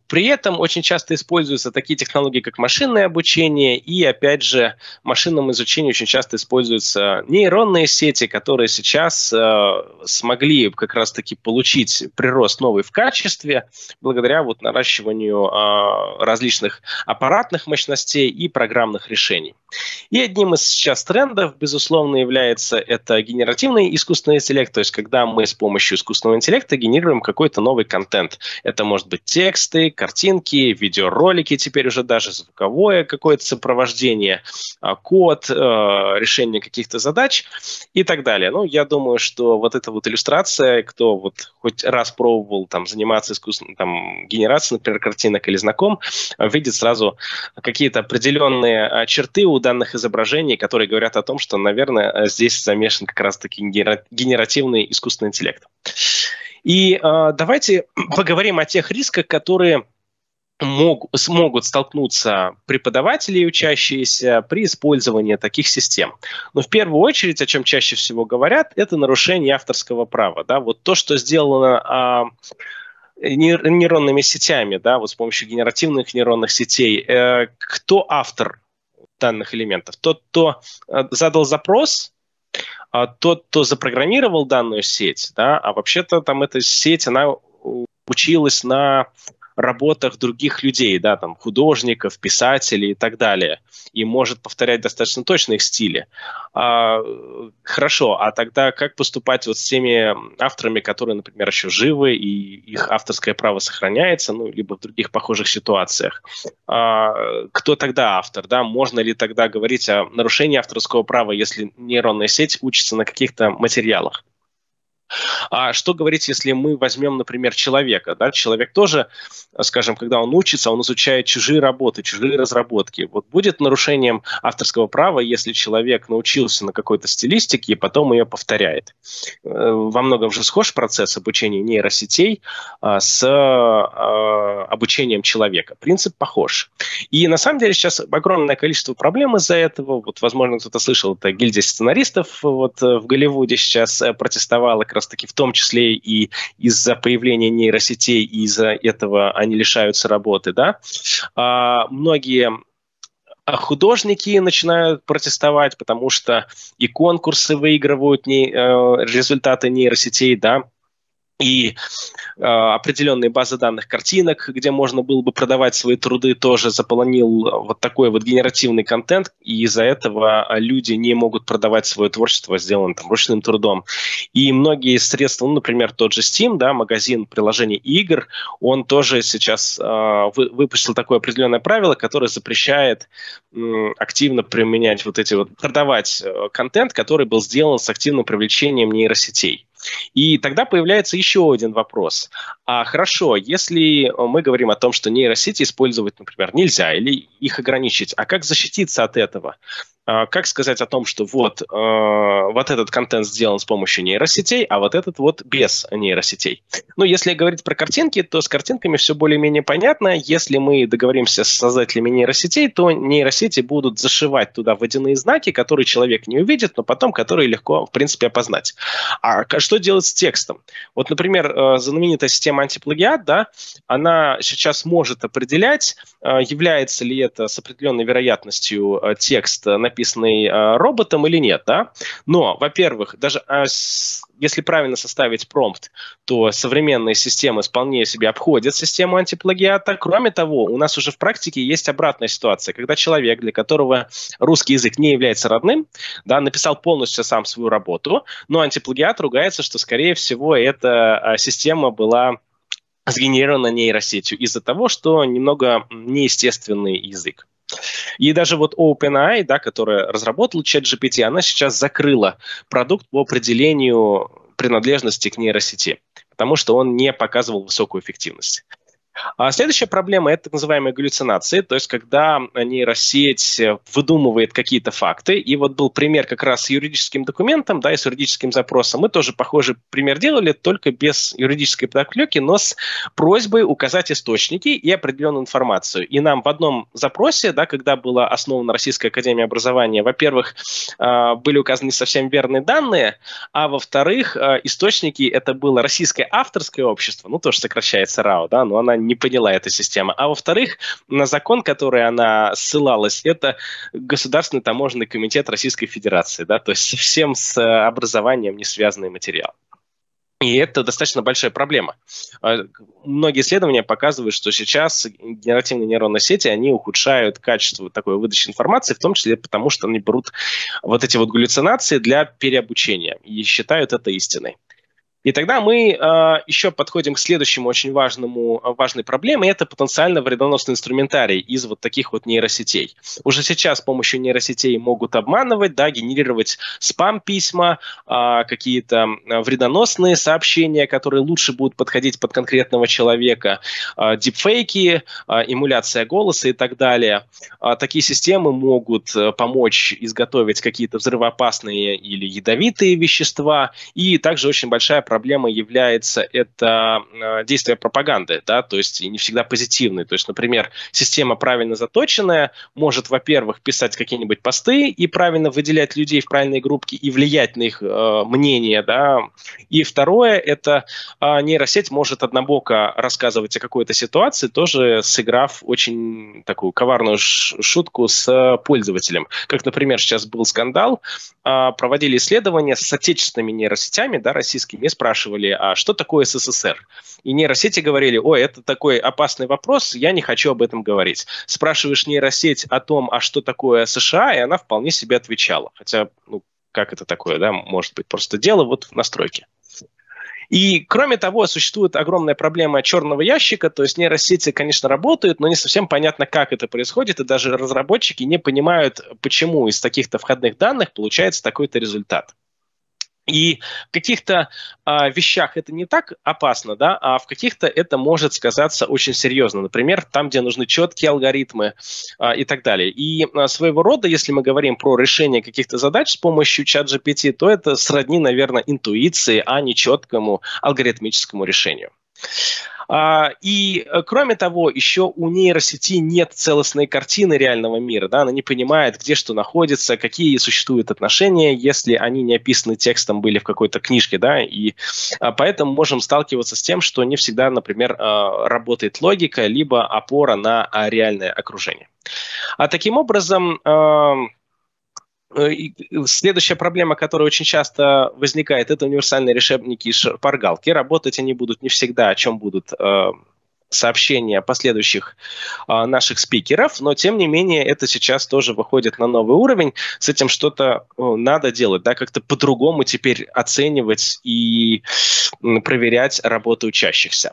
при этом очень часто используются такие технологии, как машинное обучение, и, опять же, в машинном изучении очень часто используются нейронные сети, которые сейчас э, смогли как раз-таки получить прирост новый в качестве благодаря вот наращиванию э, различных аппаратных мощностей и программных решений. И одним из сейчас трендов, безусловно, является это генеративный искусственный интеллект, то есть когда мы с помощью искусственного интеллекта генерируем какой-то новый контент. Это может быть тексты, картинки, видеоролики, теперь уже даже звуковое какое-то сопровождение, а, код, э, решение каких-то задач и так далее. Ну, я думаю, что вот эта вот иллюстрация, кто вот хоть раз пробовал там заниматься искусственной там, генерацией, например, картинок или знаком, видит сразу какие-то определенные а, черты у данных изображений, которые говорят о том, что, наверное, здесь замешан как раз-таки генеративный искусственный интеллект. И э, давайте поговорим о тех рисках, которые мог, смогут столкнуться преподаватели и учащиеся при использовании таких систем. Но в первую очередь, о чем чаще всего говорят, это нарушение авторского права. Да? Вот то, что сделано а, нейронными сетями, да, вот с помощью генеративных нейронных сетей, э, кто автор данных элементов? Тот, кто э, задал запрос, а тот, кто запрограммировал данную сеть, да, а вообще-то там эта сеть, она училась на работах других людей, да, там, художников, писателей и так далее, и может повторять достаточно точно их стили. А, хорошо, а тогда как поступать вот с теми авторами, которые, например, еще живы, и их авторское право сохраняется, ну, либо в других похожих ситуациях? А, кто тогда автор, да? Можно ли тогда говорить о нарушении авторского права, если нейронная сеть учится на каких-то материалах? А что говорить, если мы возьмем, например, человека? Да? Человек тоже, скажем, когда он учится, он изучает чужие работы, чужие разработки. Вот будет нарушением авторского права, если человек научился на какой-то стилистике и потом ее повторяет. Э, во многом же схож процесс обучения нейросетей а, с а, обучением человека. Принцип похож. И на самом деле сейчас огромное количество проблем из-за этого. Вот, возможно, кто-то слышал, это гильдия сценаристов вот в Голливуде сейчас э, протестовала как раз-таки в том числе и из-за появления нейросетей, и из-за этого они лишаются работы, да. А, многие художники начинают протестовать, потому что и конкурсы выигрывают не, э, результаты нейросетей, да, и э, определенные базы данных картинок, где можно было бы продавать свои труды, тоже заполонил вот такой вот генеративный контент, и из-за этого люди не могут продавать свое творчество, сделанное там ручным трудом. И многие средства, ну, например, тот же Steam, да, магазин приложений игр, он тоже сейчас э, вы, выпустил такое определенное правило, которое запрещает э, активно применять вот эти вот, продавать э, контент, который был сделан с активным привлечением нейросетей. И тогда появляется еще один вопрос. А хорошо, если мы говорим о том, что нейросети использовать, например, нельзя или их ограничить, а как защититься от этого? А, как сказать о том, что вот, э, вот этот контент сделан с помощью нейросетей, а вот этот вот без нейросетей. Ну, если говорить про картинки, то с картинками все более-менее понятно. Если мы договоримся с создателями нейросетей, то нейросети будут зашивать туда водяные знаки, которые человек не увидит, но потом которые легко, в принципе, опознать. А что делать с текстом? Вот, например, э, знаменитая система антиплагиат, да, она сейчас может определять, э, является ли это с определенной вероятностью текст на написанный э, роботом или нет, да? Но, во-первых, даже с, если правильно составить промпт, то современные системы вполне себе обходят систему антиплагиата. Кроме того, у нас уже в практике есть обратная ситуация, когда человек, для которого русский язык не является родным, да, написал полностью сам свою работу, но антиплагиат ругается, что, скорее всего, эта э, система была сгенерирована нейросетью из-за того, что немного неестественный язык. И даже вот OpenAI, да, которая разработала ChatGPT, она сейчас закрыла продукт по определению принадлежности к нейросети, потому что он не показывал высокую эффективность. А следующая проблема – это так называемые галлюцинации, то есть когда нейросеть выдумывает какие-то факты. И вот был пример как раз с юридическим документом, да, и с юридическим запросом. Мы тоже похожий пример делали, только без юридической подоплеки, но с просьбой указать источники и определенную информацию. И нам в одном запросе, да, когда была основана Российская Академия Образования, во-первых, а, были указаны совсем верные данные, а во-вторых, а, источники – это было Российское авторское общество, ну, тоже сокращается РАО, да, но она не поняла эта система. А во-вторых, на закон, который она ссылалась, это Государственный таможенный комитет Российской Федерации, да, то есть совсем с образованием не связанный материал. И это достаточно большая проблема. А, многие исследования показывают, что сейчас генеративные нейронные сети, они ухудшают качество такой выдачи информации, в том числе потому, что они берут вот эти вот галлюцинации для переобучения и считают это истиной. И тогда мы э, еще подходим к следующему очень важному, важной проблеме, это потенциально вредоносный инструментарий из вот таких вот нейросетей. Уже сейчас с помощью нейросетей могут обманывать, да, генерировать спам-письма, э, какие-то вредоносные сообщения, которые лучше будут подходить под конкретного человека, э, дипфейки, э, эмуляция голоса и так далее. Э, такие системы могут помочь изготовить какие-то взрывоопасные или ядовитые вещества, и также очень большая проблемой является это э, действие пропаганды, да, то есть не всегда позитивный. То есть, например, система правильно заточенная может, во-первых, писать какие-нибудь посты и правильно выделять людей в правильные группки и влиять на их э, мнение, да. И второе, это э, нейросеть может однобоко рассказывать о какой-то ситуации, тоже сыграв очень такую коварную шутку с пользователем. Как, например, сейчас был скандал, э, проводили исследования с отечественными нейросетями, да, российскими, спрашивали, а что такое СССР? И нейросети говорили, ой, это такой опасный вопрос, я не хочу об этом говорить. Спрашиваешь нейросеть о том, а что такое США, и она вполне себе отвечала. Хотя, ну, как это такое, да, может быть, просто дело вот в настройке. И, кроме того, существует огромная проблема черного ящика, то есть нейросети, конечно, работают, но не совсем понятно, как это происходит, и даже разработчики не понимают, почему из таких-то входных данных получается такой-то результат. И в каких-то а, вещах это не так опасно, да, а в каких-то это может сказаться очень серьезно. Например, там, где нужны четкие алгоритмы а, и так далее. И а, своего рода, если мы говорим про решение каких-то задач с помощью чат GPT, то это сродни, наверное, интуиции, а не четкому алгоритмическому решению. А, и, э, кроме того, еще у нейросети нет целостной картины реального мира. Да? Она не понимает, где что находится, какие существуют отношения, если они не описаны текстом, были в какой-то книжке. Да? И а, поэтому можем сталкиваться с тем, что не всегда, например, а, работает логика, либо опора на реальное окружение. А таким образом, следующая проблема, которая очень часто возникает, это универсальные решебники и шпаргалки. Работать они будут не всегда, о чем будут э, сообщения последующих э, наших спикеров, но тем не менее это сейчас тоже выходит на новый уровень. С этим что-то э, надо делать, да, как-то по-другому теперь оценивать и проверять работу учащихся.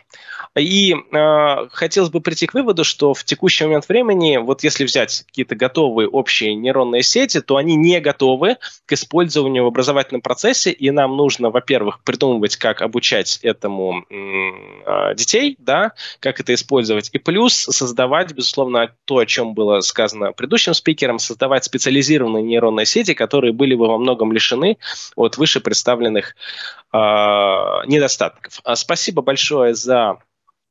И э, хотелось бы прийти к выводу, что в текущий момент времени, вот если взять какие-то готовые общие нейронные сети, то они не готовы к использованию в образовательном процессе, и нам нужно, во-первых, придумывать, как обучать этому э, детей, да, как это использовать, и плюс создавать, безусловно, то, о чем было сказано предыдущим спикером, создавать специализированные нейронные сети, которые были бы во многом лишены от выше представленных э, недостатков. А спасибо большое за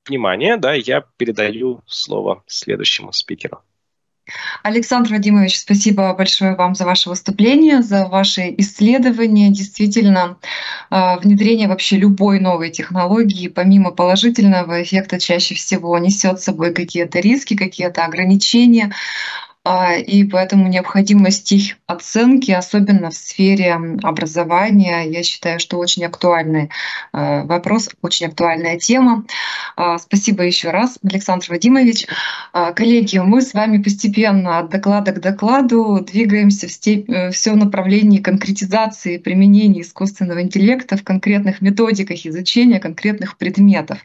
внимание, да, я передаю слово следующему спикеру. Александр Вадимович, спасибо большое вам за ваше выступление, за ваши исследования. Действительно, а, внедрение вообще любой новой технологии, помимо положительного эффекта, чаще всего несет с собой какие-то риски, какие-то ограничения. А, и поэтому необходимость их оценки, особенно в сфере образования, я считаю, что очень актуальный а, вопрос, очень актуальная тема. А, спасибо еще раз, Александр Вадимович. Коллеги, мы с вами постепенно от доклада к докладу двигаемся в степь, э, все направлении конкретизации применения искусственного интеллекта в конкретных методиках изучения конкретных предметов.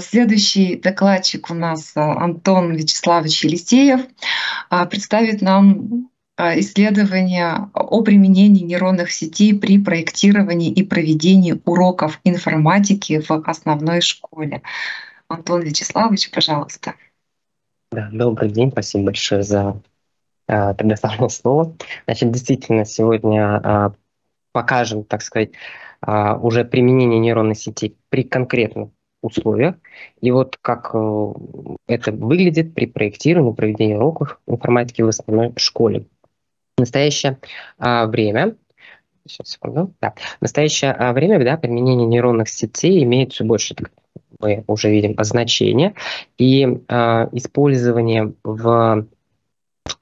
Следующий докладчик у нас Антон Вячеславович Елисеев. А, представит нам а, исследование о применении нейронных сетей при проектировании и проведении уроков информатики в основной школе. Антон Вячеславович, пожалуйста. Да, добрый день, спасибо большое за э, предоставленное слово. Значит, действительно, сегодня э, покажем, так сказать, э, уже применение нейронной сети при конкретном условиях. И вот как э, это выглядит при проектировании, проведении уроков информатики в основной школе. В настоящее а, время Сейчас, секунду. Да. В настоящее а, время да, применение нейронных сетей имеет все больше, мы уже видим, значение. И а, использование в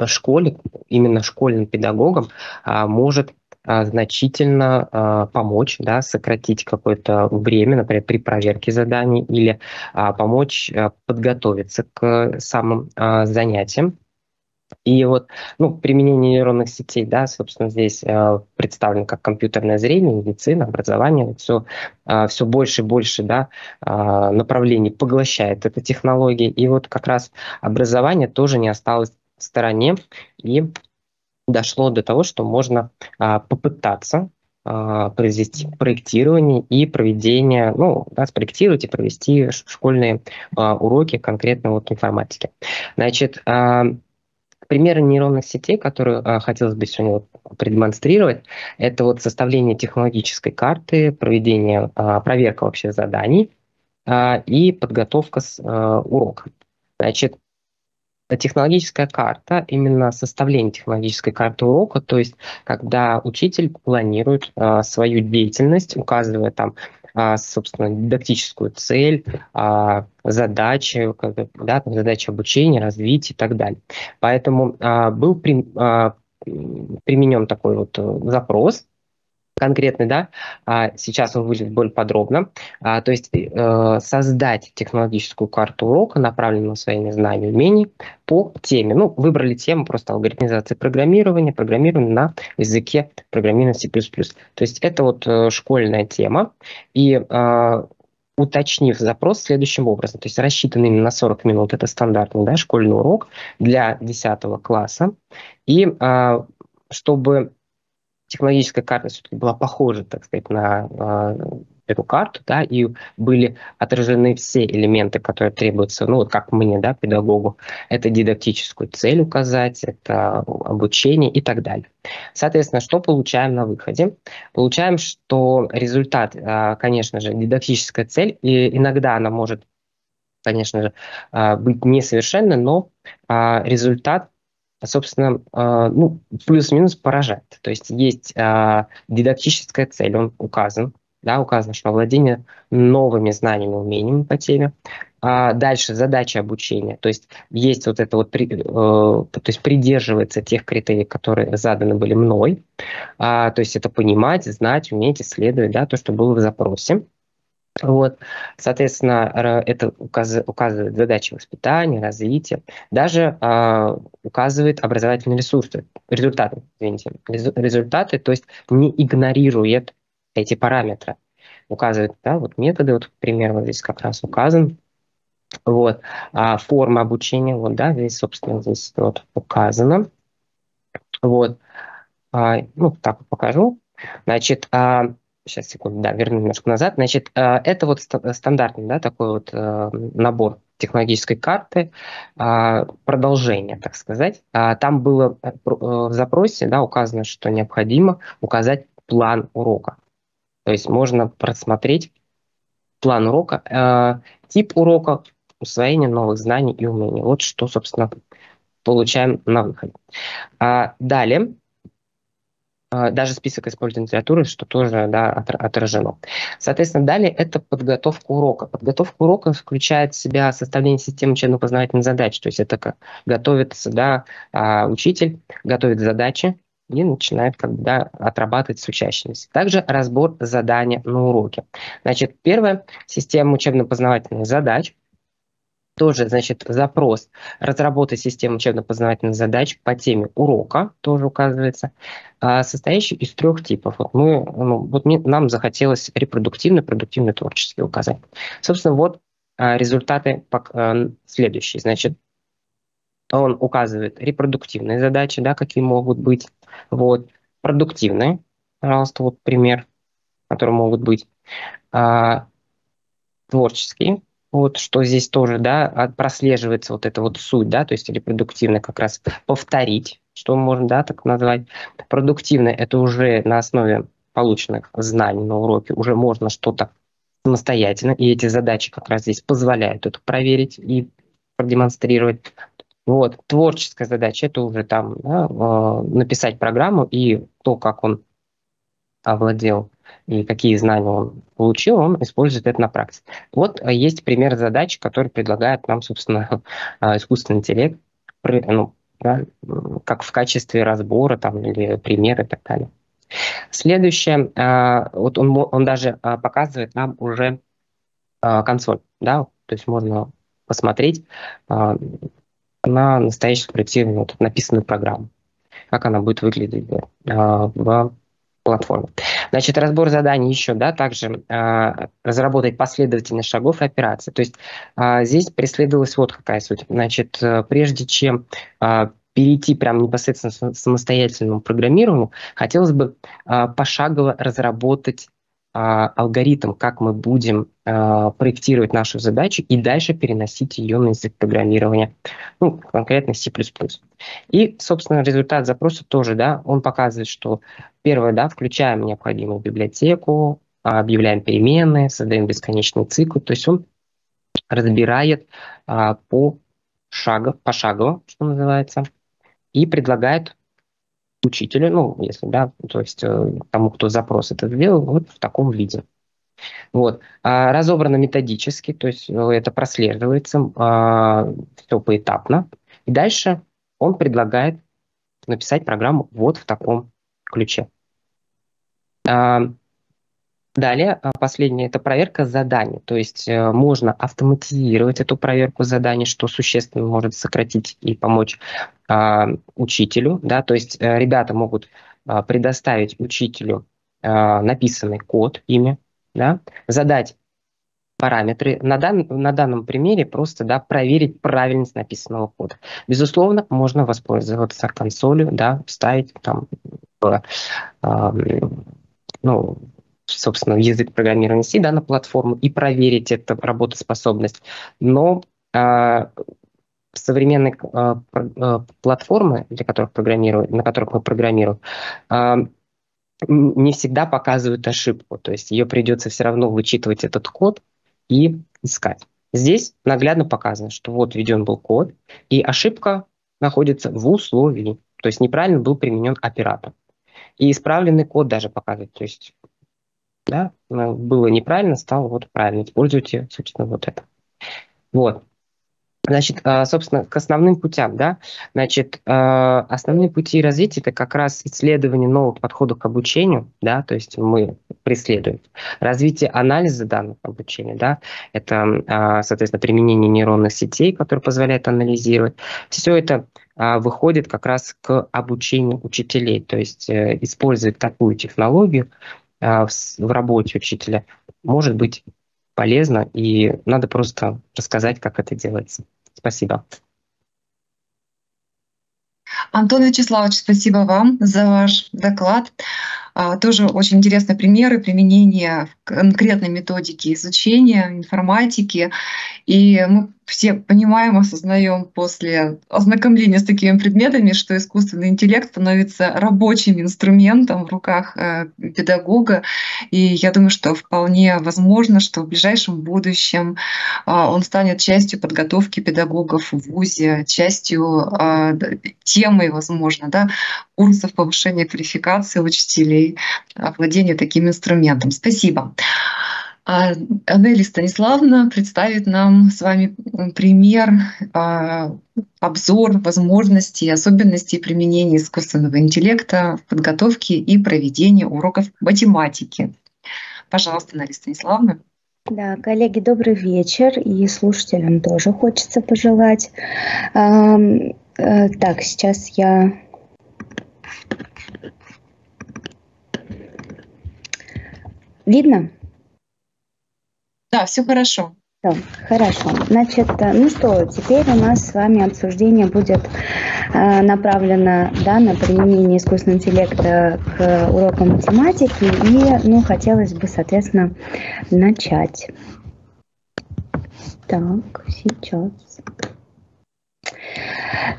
школе, именно школьным педагогам, а, может значительно а, помочь, да, сократить какое-то время, например, при проверке заданий или а, помочь подготовиться к самым занятиям. И вот ну, применение нейронных сетей, да, собственно, здесь э, представлено как компьютерное зрение, медицина, образование, все, э, все больше и больше да, э, направлений поглощает эта технология. И вот как раз образование тоже не осталось в стороне. И дошло до того, что можно а, попытаться а, произвести проектирование и проведение, ну, да, спроектировать и провести школьные а, уроки конкретно вот информатики. Значит, а, примеры нейронных сетей, которые а, хотелось бы сегодня вот продемонстрировать, это вот составление технологической карты, проведение, а, проверка вообще заданий а, и подготовка с а, урока. Значит, технологическая карта, именно составление технологической карты урока, то есть когда учитель планирует а, свою деятельность, указывая там, а, собственно, дидактическую цель, а, задачи, да, задачи обучения, развития и так далее. Поэтому а, был при, а, применен такой вот э, запрос конкретный, да, а сейчас он выглядит более подробно, а, то есть э, создать технологическую карту урока, направленную на освоение знаний и умений по теме. Ну, выбрали тему просто алгоритмизация программирования, программирование на языке программирования C++. То есть это вот э, школьная тема, и э, уточнив запрос следующим образом, то есть рассчитан именно на 40 минут, это стандартный да, школьный урок для 10 класса, и э, чтобы технологическая карта все-таки была похожа, так сказать, на э, эту карту, да, и были отражены все элементы, которые требуются, ну, вот как мне, да, педагогу, это дидактическую цель указать, это обучение и так далее. Соответственно, что получаем на выходе? Получаем, что результат, э, конечно же, дидактическая цель, и иногда она может, конечно же, э, быть несовершенной, но результат собственно, ну, плюс-минус поражает. То есть есть дидактическая цель, он указан, да, указано, что владение новыми знаниями, умениями по теме. А дальше задача обучения, то есть есть вот это вот, э, то есть придерживается тех критерий, которые заданы были мной, а, то есть это понимать, знать, уметь, исследовать, да, то, что было в запросе. Вот, соответственно, это указывает задачи воспитания, развития, даже э, указывает образовательные ресурсы, результаты, извините, результаты, то есть не игнорирует эти параметры. Указывает, да, вот методы, вот пример вот здесь как раз указан. Вот, а форма обучения, вот, да, здесь, собственно, здесь вот указано. Вот, а, ну, так покажу. Значит, а, сейчас, секунду, да, верну немножко назад. Значит, а, это вот стандартный, да, такой вот а, набор технологической карты, а, продолжение, так сказать. Там было э, в запросе, да, указано, что необходимо указать план урока. То есть можно просмотреть план урока, э, тип урока, усвоение новых знаний и умений. Вот что, собственно, получаем на выходе. Далее, э, даже список использованной литературы, что тоже да, отражено. Соответственно, далее это подготовка урока. Подготовка урока включает в себя составление системы учебно-познавательных задач. То есть это как готовится да, а, учитель, готовит задачи, и начинает когда отрабатывать с учащимися. Также разбор задания на уроке. Значит, первая система учебно-познавательных задач тоже, значит, запрос разработать систему учебно-познавательных задач по теме урока, тоже указывается, а, состоящий из трех типов. Вот, мы, ну, вот мне, нам захотелось репродуктивно, продуктивно, творчески указать. Собственно, вот а, результаты а, следующие. Значит, он указывает репродуктивные задачи, да, какие могут быть, вот, продуктивные, пожалуйста, вот пример, которые могут быть, творческие, вот, что здесь тоже, да, прослеживается вот эта вот суть, да, то есть репродуктивно как раз повторить, что можно, да, так назвать. Продуктивно это уже на основе полученных знаний на уроке уже можно что-то самостоятельно, и эти задачи как раз здесь позволяют это проверить и продемонстрировать. Вот, творческая задача это уже там да, э, написать программу и то, как он овладел и какие знания он получил, он использует это на практике. Вот э, есть пример задач, который предлагает нам, собственно, э, искусственный интеллект, ну, да, как в качестве разбора там, или примера и так далее. Следующее, вот он, он даже показывает нам уже консоль, да, то есть можно посмотреть на настоящий коллективный вот, написанную программу. Как она будет выглядеть э, в платформе. Значит, разбор заданий еще, да, также э, разработать последовательность шагов и операций. То есть э, здесь преследовалась вот какая суть. Значит, э, прежде чем э, перейти прям непосредственно к самостоятельному программированию, хотелось бы э, пошагово разработать алгоритм, как мы будем а, проектировать нашу задачу и дальше переносить ее на язык программирования, ну, конкретно C++. И, собственно, результат запроса тоже, да, он показывает, что первое, да, включаем необходимую библиотеку, объявляем переменные, создаем бесконечный цикл, то есть он разбирает а, по шагу, пошагово, что называется, и предлагает учителю, ну, если, да, то есть э, тому, кто запрос это сделал, вот в таком виде. Вот. А разобрано методически, то есть э, это прослеживается а, все поэтапно. И дальше он предлагает написать программу вот в таком ключе. А, Далее, а, последнее, это проверка заданий. То есть э, можно автоматизировать эту проверку заданий, что существенно может сократить и помочь э, учителю. Да? То есть э, ребята могут э, предоставить учителю написанный код, имя, да? задать параметры. На, дан, на данном примере просто да, проверить правильность написанного кода. Безусловно, можно воспользоваться консолью, да, вставить там э, э, ну, собственно, язык программирования C да, на платформу и проверить эту работоспособность. Но э, современные э, э, платформы, для которых программируют, на которых мы программируем, не всегда показывают ошибку. То есть ее придется все равно вычитывать этот код и искать. Здесь наглядно показано, что вот введен был код, и ошибка находится в условии. То есть неправильно был применен оператор. И исправленный код даже показывает. То есть да, было неправильно, стало вот правильно. Используйте, собственно, вот это. Вот. Значит, а, собственно, к основным путям, да, значит, а, основные пути развития – это как раз исследование новых подходов к обучению, да, то есть мы преследуем. Развитие анализа данных обучения, да, это, а, соответственно, применение нейронных сетей, которые позволяют анализировать. Все это выходит как раз к обучению учителей, то есть э, использовать такую технологию в работе учителя может быть полезно, и надо просто рассказать, как это делается. Спасибо. Антон Вячеславович, спасибо вам за ваш доклад. А, тоже очень интересные примеры применения конкретной методики изучения информатики. И мы все понимаем, осознаем после ознакомления с такими предметами, что искусственный интеллект становится рабочим инструментом в руках э, педагога. И я думаю, что вполне возможно, что в ближайшем будущем э, он станет частью подготовки педагогов в ВУЗе, частью э, темы, возможно, да, курсов повышения квалификации учителей, владения таким инструментом. Спасибо. А Анели Станиславовна представит нам с вами пример, а, обзор возможностей и особенностей применения искусственного интеллекта в подготовке и проведении уроков математики. Пожалуйста, Анели Станиславовна. Да, коллеги, добрый вечер, и слушателям тоже хочется пожелать. Э, так, сейчас я Видно? Да, все хорошо. Да, хорошо. Значит, э, ну что, теперь у нас с вами обсуждение будет э, направлено да, на применение искусственного интеллекта к урокам математики. И, ну, хотелось бы, соответственно, начать. Так, сейчас.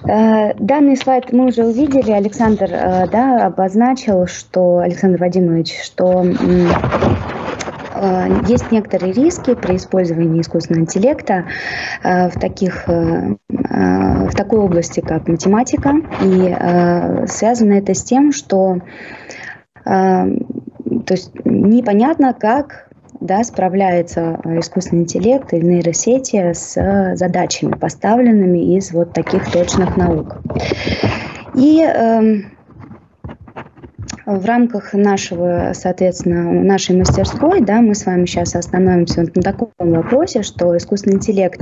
Э, данный слайд мы уже увидели. Александр э, да, обозначил, что Александр Вадимович, что Э, есть некоторые риски при использовании искусственного интеллекта в, таких, в такой области, как математика. И связано это с тем, что то есть непонятно, как да, справляется искусственный интеллект или нейросети с задачами, поставленными из вот таких точных наук. И э, в рамках нашего, соответственно, нашей мастерской, да, мы с вами сейчас остановимся на таком вопросе, что искусственный интеллект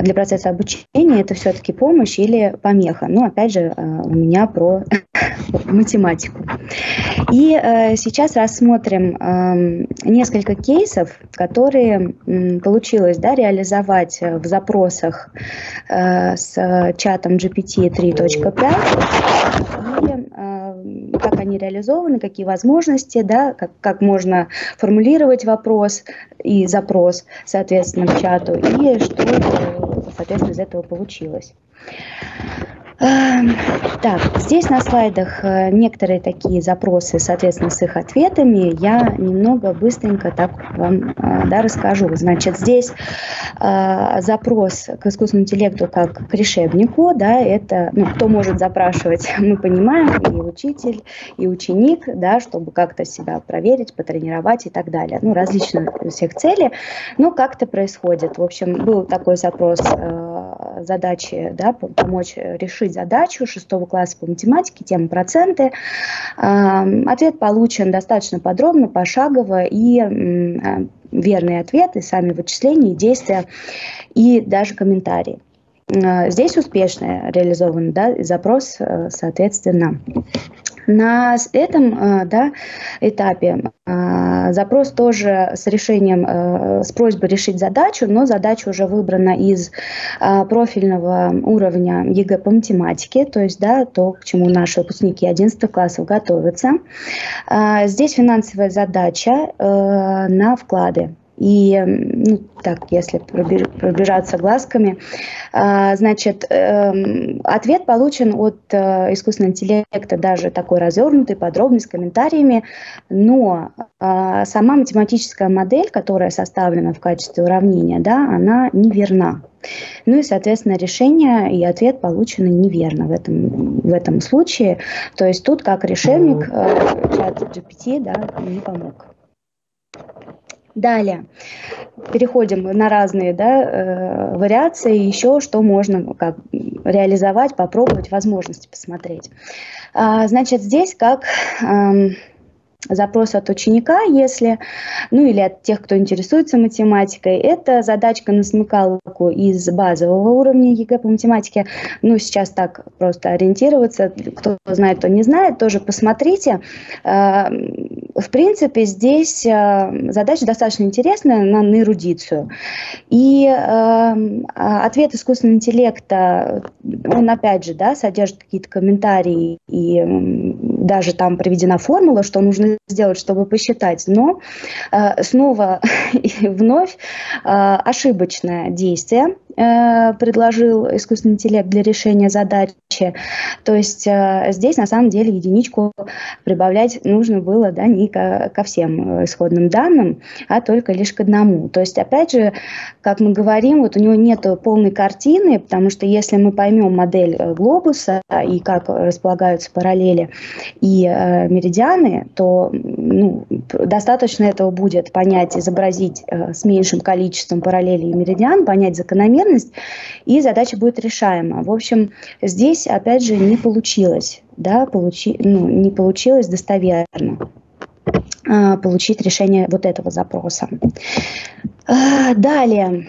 для процесса обучения это все-таки помощь или помеха. Ну, опять же, э, у меня про математику. И э, сейчас рассмотрим э, несколько кейсов, которые получилось да, реализовать в запросах э, с чатом GPT 3.5 и э, как они реализованы, какие возможности, да, как, как можно формулировать вопрос и запрос, соответственно, к чату, и что, соответственно, из этого получилось. Эм, так, здесь на слайдах э, некоторые такие запросы, соответственно, с их ответами. Я немного быстренько так вам э, да, расскажу. Значит, здесь э, запрос к искусственному интеллекту как к решебнику, да, это, ну, кто может запрашивать, мы понимаем, и учитель, и ученик, да, чтобы как-то себя проверить, потренировать и так далее. Ну, различные у всех цели, но как-то происходит. В общем, был такой запрос задачи, да, помочь решить решить задачу шестого класса по математике, тема проценты. Ответ получен достаточно подробно, пошагово, и а, верные ответы, сами вычисления, действия и даже комментарии. Здесь успешно реализован да, запрос, э, соответственно, На этом э, да, этапе э, запрос тоже с решением, э, с просьбой решить задачу, но задача уже выбрана из профильного уровня ЕГЭ по математике, то есть да, то, к чему наши выпускники 11 классов готовятся. Здесь финансовая задача на вклады. И, ну, так, если пробежаться глазками, а, значит, эм, ответ получен от э, искусственного интеллекта, даже такой развернутый, подробный, с комментариями, но а, сама математическая модель, которая составлена в качестве уравнения, да, она неверна. Ну и, соответственно, решение и ответ получены неверно в этом, в этом случае. То есть тут как решебник э, чат GPT да, не помог. Далее переходим на разные да, э, вариации, еще что можно ну, как, реализовать, попробовать, возможности посмотреть. А, значит, здесь как э, запрос от ученика, если, ну или от тех, кто интересуется математикой, это задачка на смекалку из базового уровня ЕГЭ по математике. Ну, сейчас так просто ориентироваться, кто знает, кто не знает, тоже посмотрите. А, в принципе, здесь а, задача достаточно интересная на, на эрудицию. И э, ответ искусственного интеллекта, он опять же, да, содержит какие-то комментарии и даже там приведена формула, что нужно сделать, чтобы посчитать, но э, снова и вновь э, ошибочное действие э, предложил искусственный интеллект для решения задачи. То есть э, здесь на самом деле единичку прибавлять нужно было да, не ко, ко всем исходным данным, а только лишь к одному. То есть опять же, как мы говорим, вот у него нет полной картины, потому что если мы поймем модель э, глобуса и как располагаются параллели и э, меридианы, то ну, достаточно этого будет понять, изобразить э, с меньшим количеством параллелей и меридиан, понять закономерность, и задача будет решаема. В общем, здесь, опять же, не получилось, да, получи, ну, не получилось достоверно э, получить решение вот этого запроса. А, далее,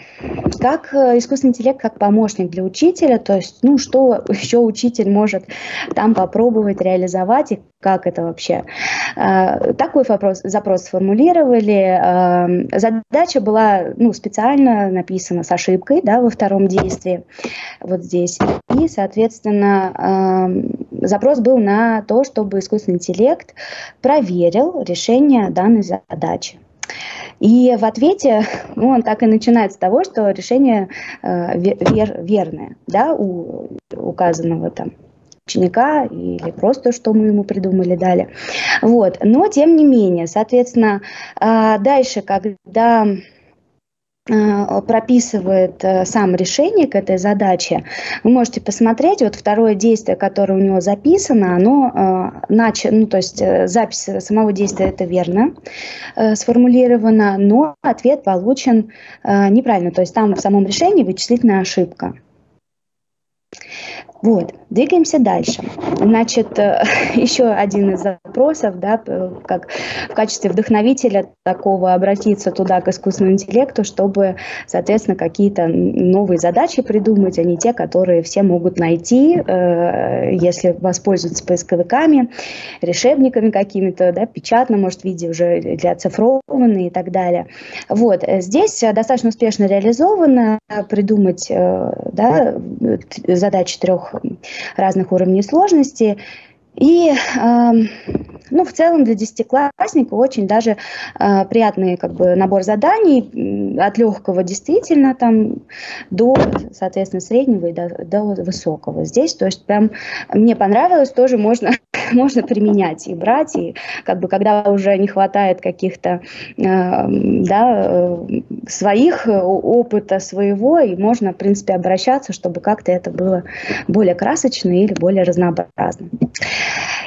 как э, искусственный интеллект как помощник для учителя, то есть, ну, что еще учитель может там попробовать реализовать и как это вообще. А, такой вопрос, запрос сформулировали. А, задача была ну, специально написана с ошибкой да, во втором действии, вот здесь. И, соответственно, запрос был на то, чтобы искусственный интеллект проверил решение данной задачи. И в ответе ну, он так и начинает с того, что решение э, вер, верное да, у указанного там ученика или просто что мы ему придумали дали. Вот. Но тем не менее, соответственно, э, дальше, когда прописывает э, сам решение к этой задаче, вы можете посмотреть, вот второе действие, которое у него записано, оно э, нач... ну, то есть запись самого действия это верно сформулировано, но ответ получен неправильно, то есть там в самом решении вычислительная ошибка. Вот, двигаемся дальше. Значит, э, еще один из запросов, да, как в качестве вдохновителя такого обратиться туда к искусственному интеллекту, чтобы, соответственно, какие-то новые задачи придумать, а не те, которые все могут найти, э, если воспользоваться поисковиками, решебниками какими-то, да, печатно, может, в виде уже для оцифрованные и так далее. Вот, э, здесь достаточно успешно реализовано придумать, да, задачи трех разных уровней сложности. И э, ну, в целом для десятиклассника очень даже э, приятный как бы, набор заданий от легкого действительно там до, соответственно, среднего и до, до высокого. Здесь, то есть прям мне понравилось, тоже можно, можно применять и брать, и как бы когда уже не хватает каких-то э, да, э, своих опыта своего, и можно, в принципе, обращаться, чтобы как-то это было более красочно или более разнообразно.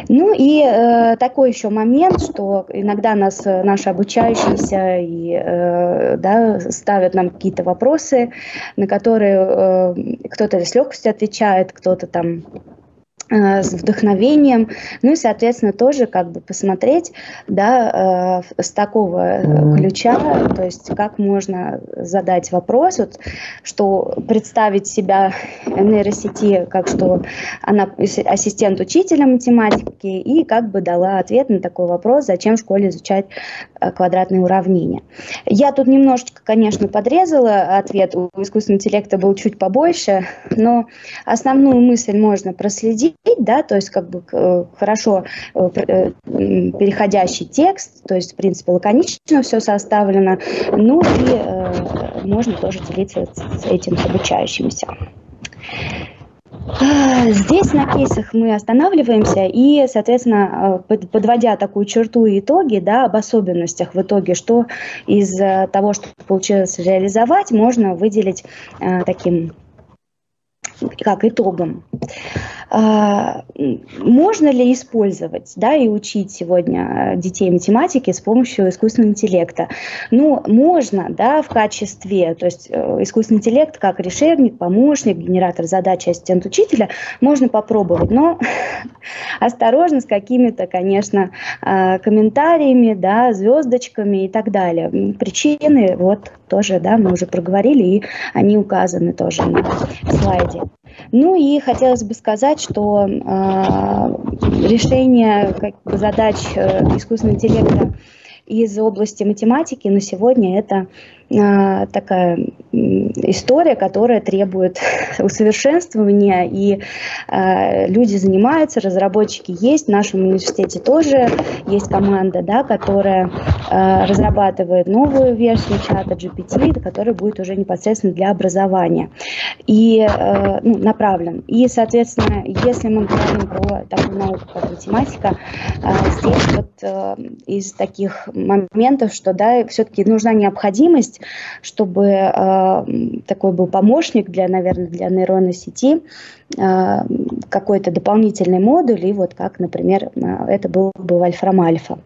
Ну и э, такой еще момент, что иногда нас наши обучающиеся и, э, да, ставят нам какие-то вопросы, на которые э, кто-то с легкостью отвечает, кто-то там Э, с вдохновением, ну и, соответственно, тоже как бы посмотреть, да, э, с такого э, ключа, то есть как можно задать вопрос, вот, что представить себя нейросети, как что она ассистент учителя математики, и как бы дала ответ на такой вопрос, зачем в школе изучать квадратные уравнения. Я тут немножечко, конечно, подрезала ответ, у искусственного интеллекта был чуть побольше, но основную мысль можно проследить, да, то есть как бы э, хорошо э, э, переходящий текст, то есть в принципе лаконично все составлено, ну и можно тоже делиться с этим с обучающимися. Здесь на кейсах мы останавливаемся и, соответственно, подводя такую черту и итоги, да, об особенностях в итоге, что из того, что получилось реализовать, можно выделить таким как итогом. А, можно ли использовать да, и учить сегодня детей математике с помощью искусственного интеллекта? Ну, можно, да, в качестве, то есть э, искусственный интеллект как решебник, помощник, генератор задач, ассистент учителя, можно попробовать, но осторожно с какими-то, конечно, а, комментариями, да, звездочками и так далее. Причины вот тоже, да, мы уже проговорили, и они указаны тоже на слайде. Ну и хотелось бы сказать, что э, решение как бы, задач э, искусственного интеллекта из области математики на сегодня это такая история, которая требует усовершенствования, и а, люди занимаются, разработчики есть, в нашем университете тоже есть команда, да, которая а, разрабатывает новую версию чата GPT, которая будет уже непосредственно для образования и ну, направлен. И, соответственно, если мы говорим про такую науку, как математика, здесь вот из таких моментов, что да, все-таки нужна необходимость есть, чтобы э, такой был помощник для, наверное, для нейронной сети, э, какой-то дополнительный модуль, и вот как, например, э, это был бы Вольфрам Альфа.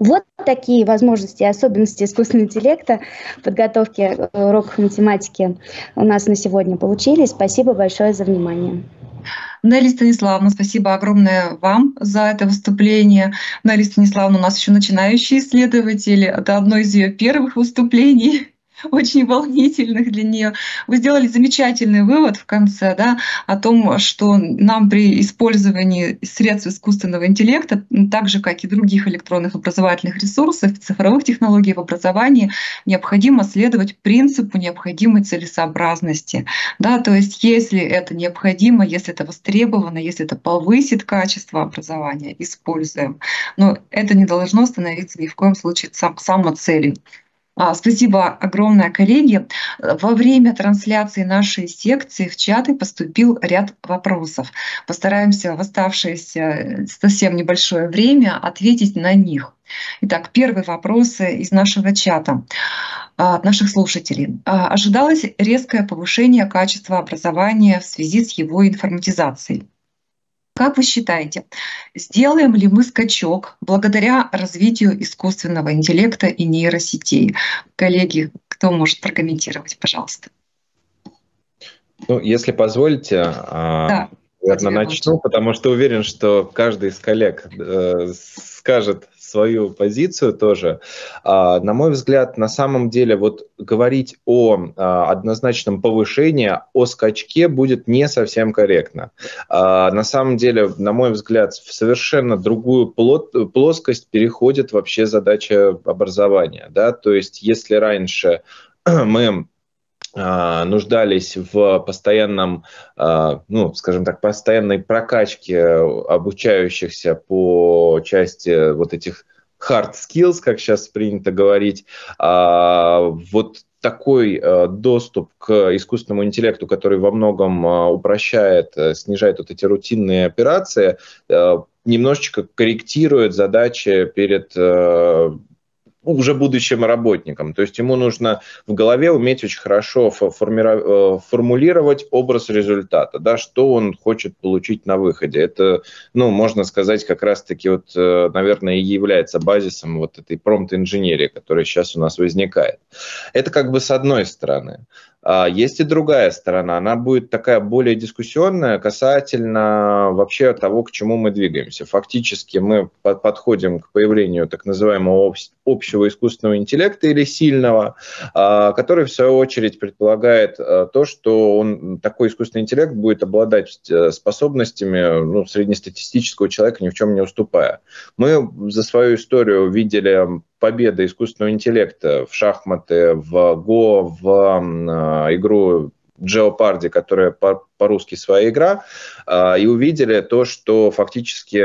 Вот такие возможности и особенности искусственного интеллекта в подготовке уроков математики у нас на сегодня получились. Спасибо большое за внимание. Нелли Станиславовна, спасибо огромное вам за это выступление. Нелли Станиславовна у нас еще начинающий исследователь. Это одно из ее первых выступлений очень волнительных для нее. Вы сделали замечательный вывод в конце да, о том, что нам при использовании средств искусственного интеллекта, так же как и других электронных образовательных ресурсов, цифровых технологий в образовании, необходимо следовать принципу необходимой целесообразности. Да, то есть если это необходимо, если это востребовано, если это повысит качество образования, используем. Но это не должно становиться ни в коем случае сам, самоцелью. А, спасибо огромное, коллеги. Во время трансляции нашей секции в чаты поступил ряд вопросов. Постараемся в оставшееся совсем небольшое время ответить на них. Итак, первый вопрос из нашего чата а, от наших слушателей. А, ожидалось резкое повышение качества образования в связи с его информатизацией. Как вы считаете, сделаем ли мы скачок благодаря развитию искусственного интеллекта и нейросетей? Коллеги, кто может прокомментировать, пожалуйста? Ну, если позволите, а, да, наверное, начну, потому что уверен, что каждый из коллег э, скажет свою позицию тоже. А, на мой взгляд, на самом деле вот говорить о а, однозначном повышении, о скачке будет не совсем корректно. А, на самом деле, на мой взгляд, в совершенно другую плоскость переходит вообще задача образования. Да? То есть если раньше мы нуждались в постоянном, ну, скажем так, постоянной прокачке обучающихся по части вот этих hard skills, как сейчас принято говорить, вот такой доступ к искусственному интеллекту, который во многом упрощает, э, снижает вот эти рутинные операции, э, немножечко корректирует задачи перед э, уже будущим работником. То есть ему нужно в голове уметь очень хорошо э, формулировать образ результата, да, что он хочет получить на выходе. Это, ну, можно сказать, как раз-таки вот, э, наверное, и является базисом вот этой промпт-инженерии, которая сейчас у нас возникает. Это как бы с одной стороны. А, есть и другая сторона, она будет такая более дискуссионная касательно вообще того, к чему мы двигаемся. Фактически мы подходим к появлению так называемого общего искусственного интеллекта или сильного, а, который в свою очередь предполагает а, то, что он, такой искусственный интеллект будет обладать э, способностями ну, среднестатистического человека, ни в чем не уступая. Мы за свою историю видели победа искусственного интеллекта в шахматы, в Го, в э, игру Jeopardy, которая по-русски своя игра, э, и увидели то, что фактически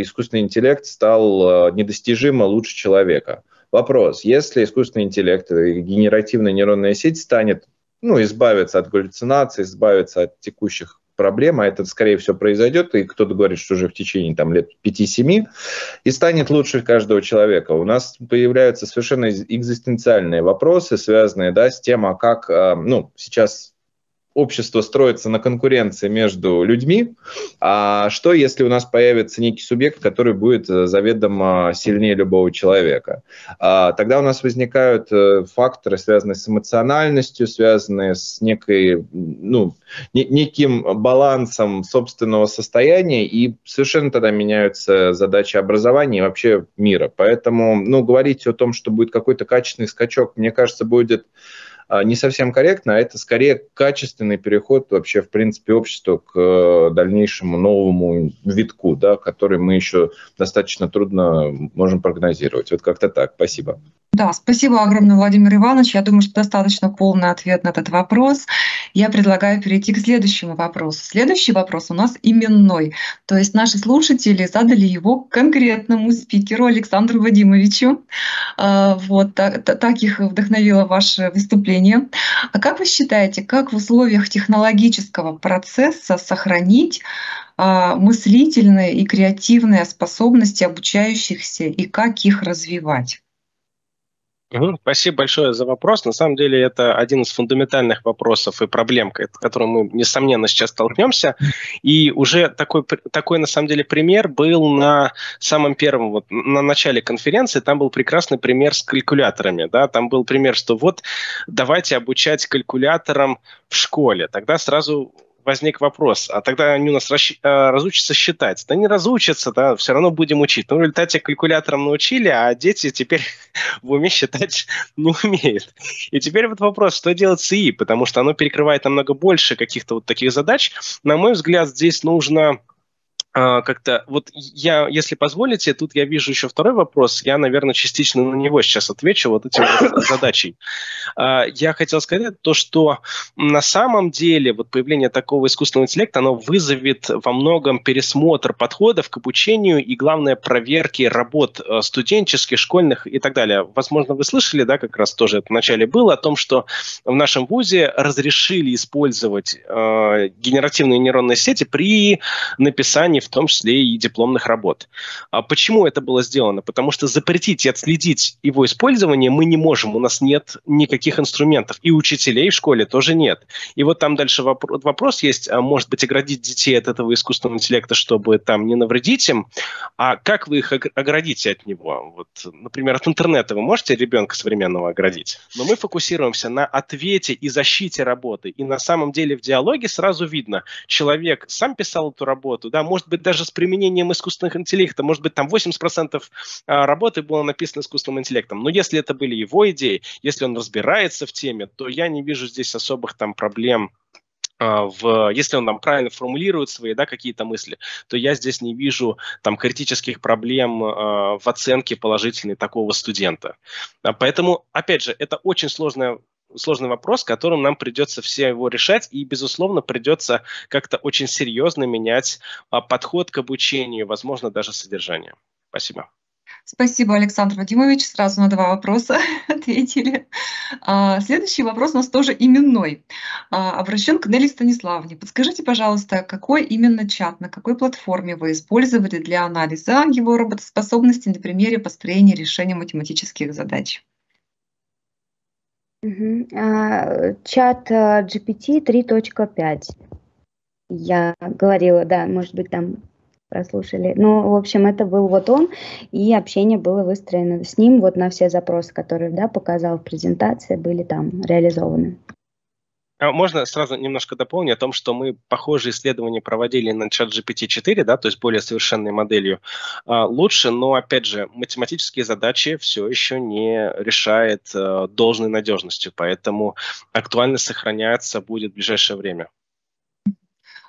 искусственный интеллект стал э, недостижимо лучше человека. Вопрос, если искусственный интеллект, генеративная нейронная сеть станет ну, избавиться от галлюцинаций, избавиться от текущих проблема, это, скорее всего, произойдет, и кто-то говорит, что уже в течение там, лет 5-7, и станет лучше каждого человека. У нас появляются совершенно экзистенциальные вопросы, связанные да, с тем, а как а, ну, сейчас общество строится на конкуренции между людьми, а что, если у нас появится некий субъект, который будет э, заведомо сильнее любого человека? А, тогда у нас возникают э, факторы, связанные с эмоциональностью, связанные с некой, ну, неким балансом собственного состояния, и совершенно тогда меняются задачи образования и вообще мира. Поэтому, ну, говорить о том, что будет какой-то качественный скачок, мне кажется, будет не совсем корректно, а это скорее качественный переход вообще, в принципе, общества к э, дальнейшему новому витку, да, который мы еще достаточно трудно можем прогнозировать. Вот как-то так. Спасибо. Да, спасибо огромное, Владимир Иванович. Я думаю, что достаточно полный ответ на этот вопрос. Я предлагаю перейти к следующему вопросу. Следующий вопрос у нас именной. То есть наши слушатели задали его конкретному спикеру Александру Вадимовичу. А, вот так, так их вдохновило ваше выступление. А как вы считаете, как в условиях технологического процесса сохранить а, мыслительные и креативные способности обучающихся и как их развивать? Спасибо большое за вопрос. На самом деле это один из фундаментальных вопросов и проблем, с которым мы, несомненно, сейчас столкнемся. И уже такой, такой на самом деле, пример был на самом первом, вот на начале конференции. Там был прекрасный пример с калькуляторами. Да? Там был пример, что вот давайте обучать калькуляторам в школе. Тогда сразу возник вопрос, а тогда они у нас расщ... А, разучатся считать? Да не разучатся, да, все равно будем учить. Но в результате калькулятором научили, а дети теперь в уме считать не умеют. И теперь вот вопрос, что делать с ИИ, потому что оно перекрывает намного больше каких-то вот таких задач. На мой взгляд, здесь нужно как-то, вот я, если позволите, тут я вижу еще второй вопрос, я, наверное, частично на него сейчас отвечу вот этим задачей. А, я хотел сказать то, что на самом деле вот появление такого искусственного интеллекта, оно вызовет во многом пересмотр подходов к обучению и, главное, проверки работ э, студенческих, школьных и так далее. Возможно, вы слышали, да, как раз тоже это вначале было, о том, что в нашем ВУЗе разрешили использовать э, генеративные нейронные сети при написании в том числе и дипломных работ. А почему это было сделано? Потому что запретить и отследить его использование мы не можем, у нас нет никаких инструментов, и учителей в школе тоже нет. И вот там дальше вопрос, вопрос есть, а может быть, оградить детей от этого искусственного интеллекта, чтобы там не навредить им, а как вы их оградите от него? Вот, например, от интернета вы можете ребенка современного оградить? Но мы фокусируемся на ответе и защите работы, и на самом деле в диалоге сразу видно, человек сам писал эту работу, да, может быть, быть, даже с применением искусственных интеллекта, может быть, там 80% а, работы было написано искусственным интеллектом. Но если это были его идеи, если он разбирается в теме, то я не вижу здесь особых там проблем а, в, если он там правильно формулирует свои да, какие-то мысли, то я здесь не вижу там критических проблем э, в оценке положительной такого студента. Поэтому, опять же, это очень сложная сложный вопрос, которым нам придется все его решать, и, безусловно, придется как-то очень серьезно менять а, подход к обучению, возможно, даже содержание. Спасибо. Спасибо, Александр Вадимович. Сразу на два вопроса ответили. А, следующий вопрос у нас тоже именной. А, обращен к Нелли Станиславовне. Подскажите, пожалуйста, какой именно чат, на какой платформе вы использовали для анализа его работоспособности на примере построения решения математических задач? Мгм. А, чат а, GPT 3.5. Я говорила, да, может быть, там прослушали. Ну, в общем, это был вот он, и общение было выстроено с ним. Вот на все запросы, которые, да, показал в презентации, были там реализованы. А можно сразу немножко дополнить о том, что мы похожие исследования проводили на чат GPT-4, да, то есть более совершенной моделью, а, лучше, но, опять же, математические задачи все еще не решает а, должной надежностью, поэтому актуальность сохраняется будет в ближайшее время.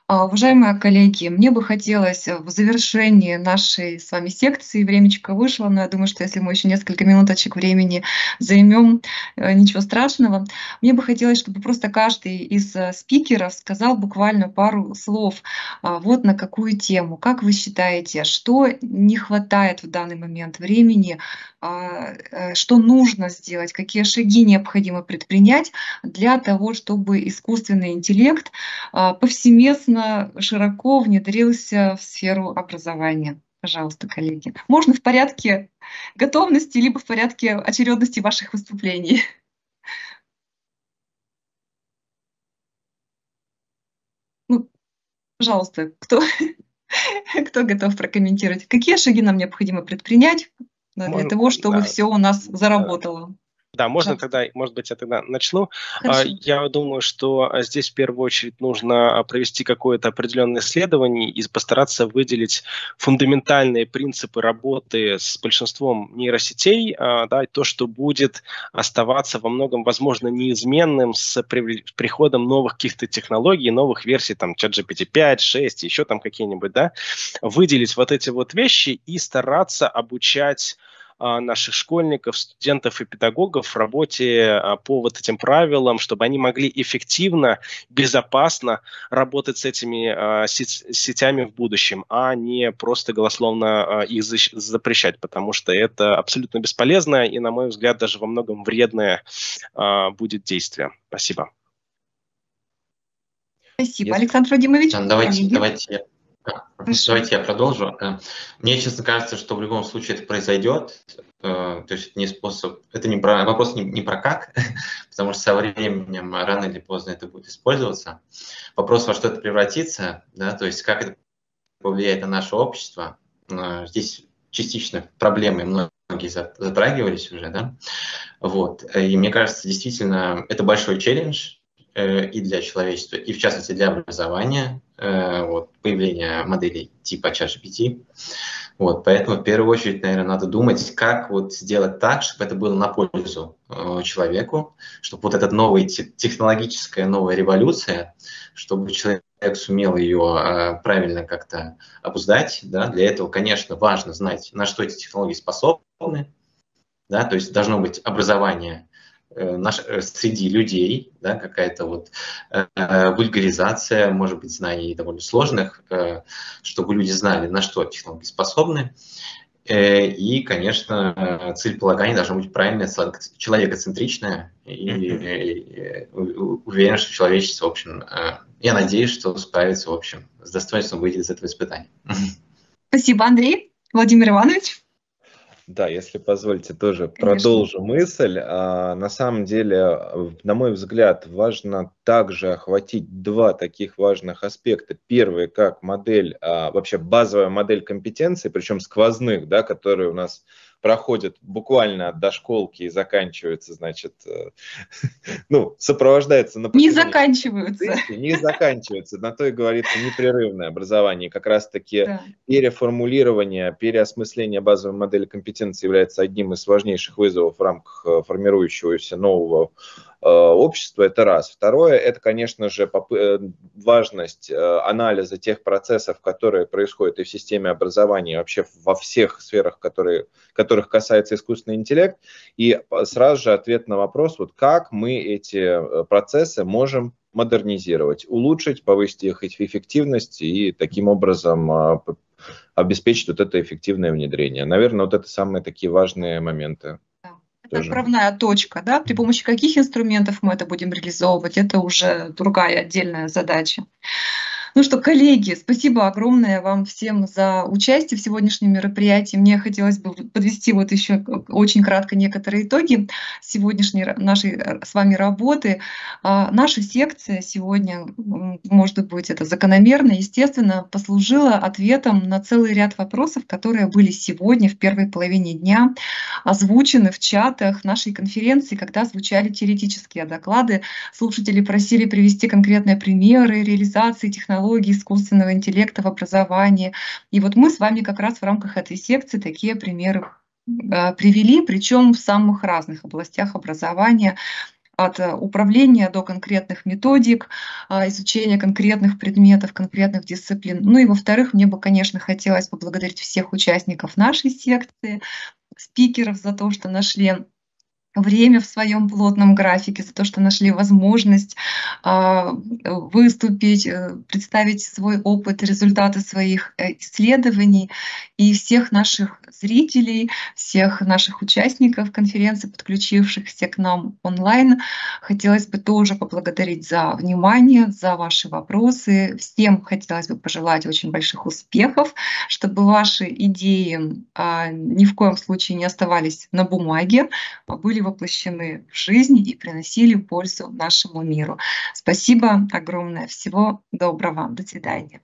А, уважаемые коллеги, мне бы хотелось в завершении нашей с вами секции, времечко вышло, но я думаю, что если мы еще несколько минуточек времени займем, э, ничего страшного. Мне бы хотелось, чтобы просто каждый из э, спикеров сказал буквально пару слов а, вот на какую тему. Как вы считаете, что не хватает в данный момент времени э, что нужно сделать, какие шаги необходимо предпринять для того, чтобы искусственный интеллект а, повсеместно, широко внедрился в сферу образования. Пожалуйста, коллеги. Можно в порядке готовности, либо в порядке очередности ваших выступлений. Ну, пожалуйста, кто, кто готов прокомментировать? Какие шаги нам необходимо предпринять да, для того, чтобы да. все у нас заработало. Да, можно Пожалуйста. тогда, может быть, я тогда начну. А, Хорошо. Я думаю, что а, здесь в первую очередь нужно а, провести какое-то определенное исследование и постараться выделить фундаментальные принципы работы с большинством нейросетей, да, то, что будет оставаться во многом, возможно, неизменным с приходом новых каких-то технологий, новых версий, там, ChatGPT 5, 6, еще там какие-нибудь, да, выделить вот эти вот вещи и стараться обучать наших школьников, студентов и педагогов в работе а, по вот этим правилам, чтобы они могли эффективно, безопасно работать с этими а, сетями в будущем, а не просто голословно их запрещать, потому что это абсолютно бесполезно и, на мой взгляд, даже во многом вредное будет действие. Спасибо. Спасибо. Если... Александр Вадимович? Давайте, давайте Давайте я продолжу. Э, мне, честно кажется, что в любом случае это произойдет. Э, то есть это не способ, это не про, вопрос не, не про как, потому что со временем рано или поздно это будет использоваться. Вопрос, во что это превратится, да, то есть как это повлияет на наше общество. Э, здесь частично проблемы многие затрагивались уже, да. Вот. И мне кажется, действительно, это большой челлендж, Э, и для человечества, и в частности для образования, э, вот, появления моделей типа ChatGPT. Вот, поэтому в первую очередь, наверное, надо думать, как вот сделать так, чтобы это было на пользу э, человеку, чтобы вот эта новая технологическая новая революция, чтобы человек сумел ее правильно как-то обуздать. Да? Для этого, конечно, важно знать, на что эти технологии способны. Да? То есть должно быть образование Э, наш, э, среди людей, да, какая-то вот э, вульгаризация, может быть, знаний довольно сложных, э, чтобы люди знали, на что технологии способны. Э, и, конечно, цель полагания должна быть правильная, человекоцентричная. И, и, уверен, что человечество, в общем, э, я надеюсь, что справится, в общем, с достоинством выйдет из этого испытания. Спасибо, Андрей. Владимир Иванович. Да, если позволите, тоже Конечно. продолжу мысль. А, на самом деле, на мой взгляд, важно также охватить два таких важных аспекта. Первый, как модель, а, вообще базовая модель компетенций, причем сквозных, да, которые у нас проходят буквально от дошколки и заканчиваются, значит, э, ну, сопровождается... На не заканчиваются. Не заканчиваются. На то и говорится непрерывное образование. Как раз-таки да. переформулирование, переосмысление базовой модели компетенции является одним из важнейших вызовов в рамках э, формирующегося нового общества, это раз. Второе, это, конечно же, э, важность э, анализа тех процессов, которые происходят и в системе образования, и вообще во всех сферах, которые, которых касается искусственный интеллект. И сразу же ответ на вопрос, вот как мы эти процессы можем модернизировать, улучшить, повысить их эффективность и таким образом обеспечить вот это эффективное внедрение. Наверное, вот это самые такие важные моменты. Это тоже. отправная точка, да, при помощи каких инструментов мы это будем реализовывать, это уже другая отдельная задача. Ну что, коллеги, спасибо огромное вам всем за участие в сегодняшнем мероприятии. Мне хотелось бы подвести вот еще очень кратко некоторые итоги сегодняшней нашей э, с вами работы. А, наша секция сегодня, может быть, это закономерно, естественно, послужила ответом на целый ряд вопросов, которые были сегодня в первой половине дня озвучены в чатах нашей конференции, когда звучали теоретические доклады. Слушатели просили привести конкретные примеры реализации технологий искусственного интеллекта в образовании. И вот мы с вами как раз в рамках этой секции такие примеры а, привели, причем в самых разных областях образования от э, управления до конкретных методик, а, изучения конкретных предметов, конкретных дисциплин. Ну и во-вторых, мне бы, конечно, хотелось поблагодарить всех участников нашей секции, спикеров за то, что нашли время в своем плотном графике, за то, что нашли возможность э, выступить, э, представить свой опыт, результаты своих э, исследований и всех наших зрителей, всех наших участников конференции, подключившихся к нам онлайн. Хотелось бы тоже поблагодарить за внимание, за ваши вопросы. Всем хотелось бы пожелать очень больших успехов, чтобы ваши идеи э, ни в коем случае не оставались на бумаге, а были воплощены в жизнь и приносили пользу нашему миру. Спасибо огромное. Всего доброго. До свидания.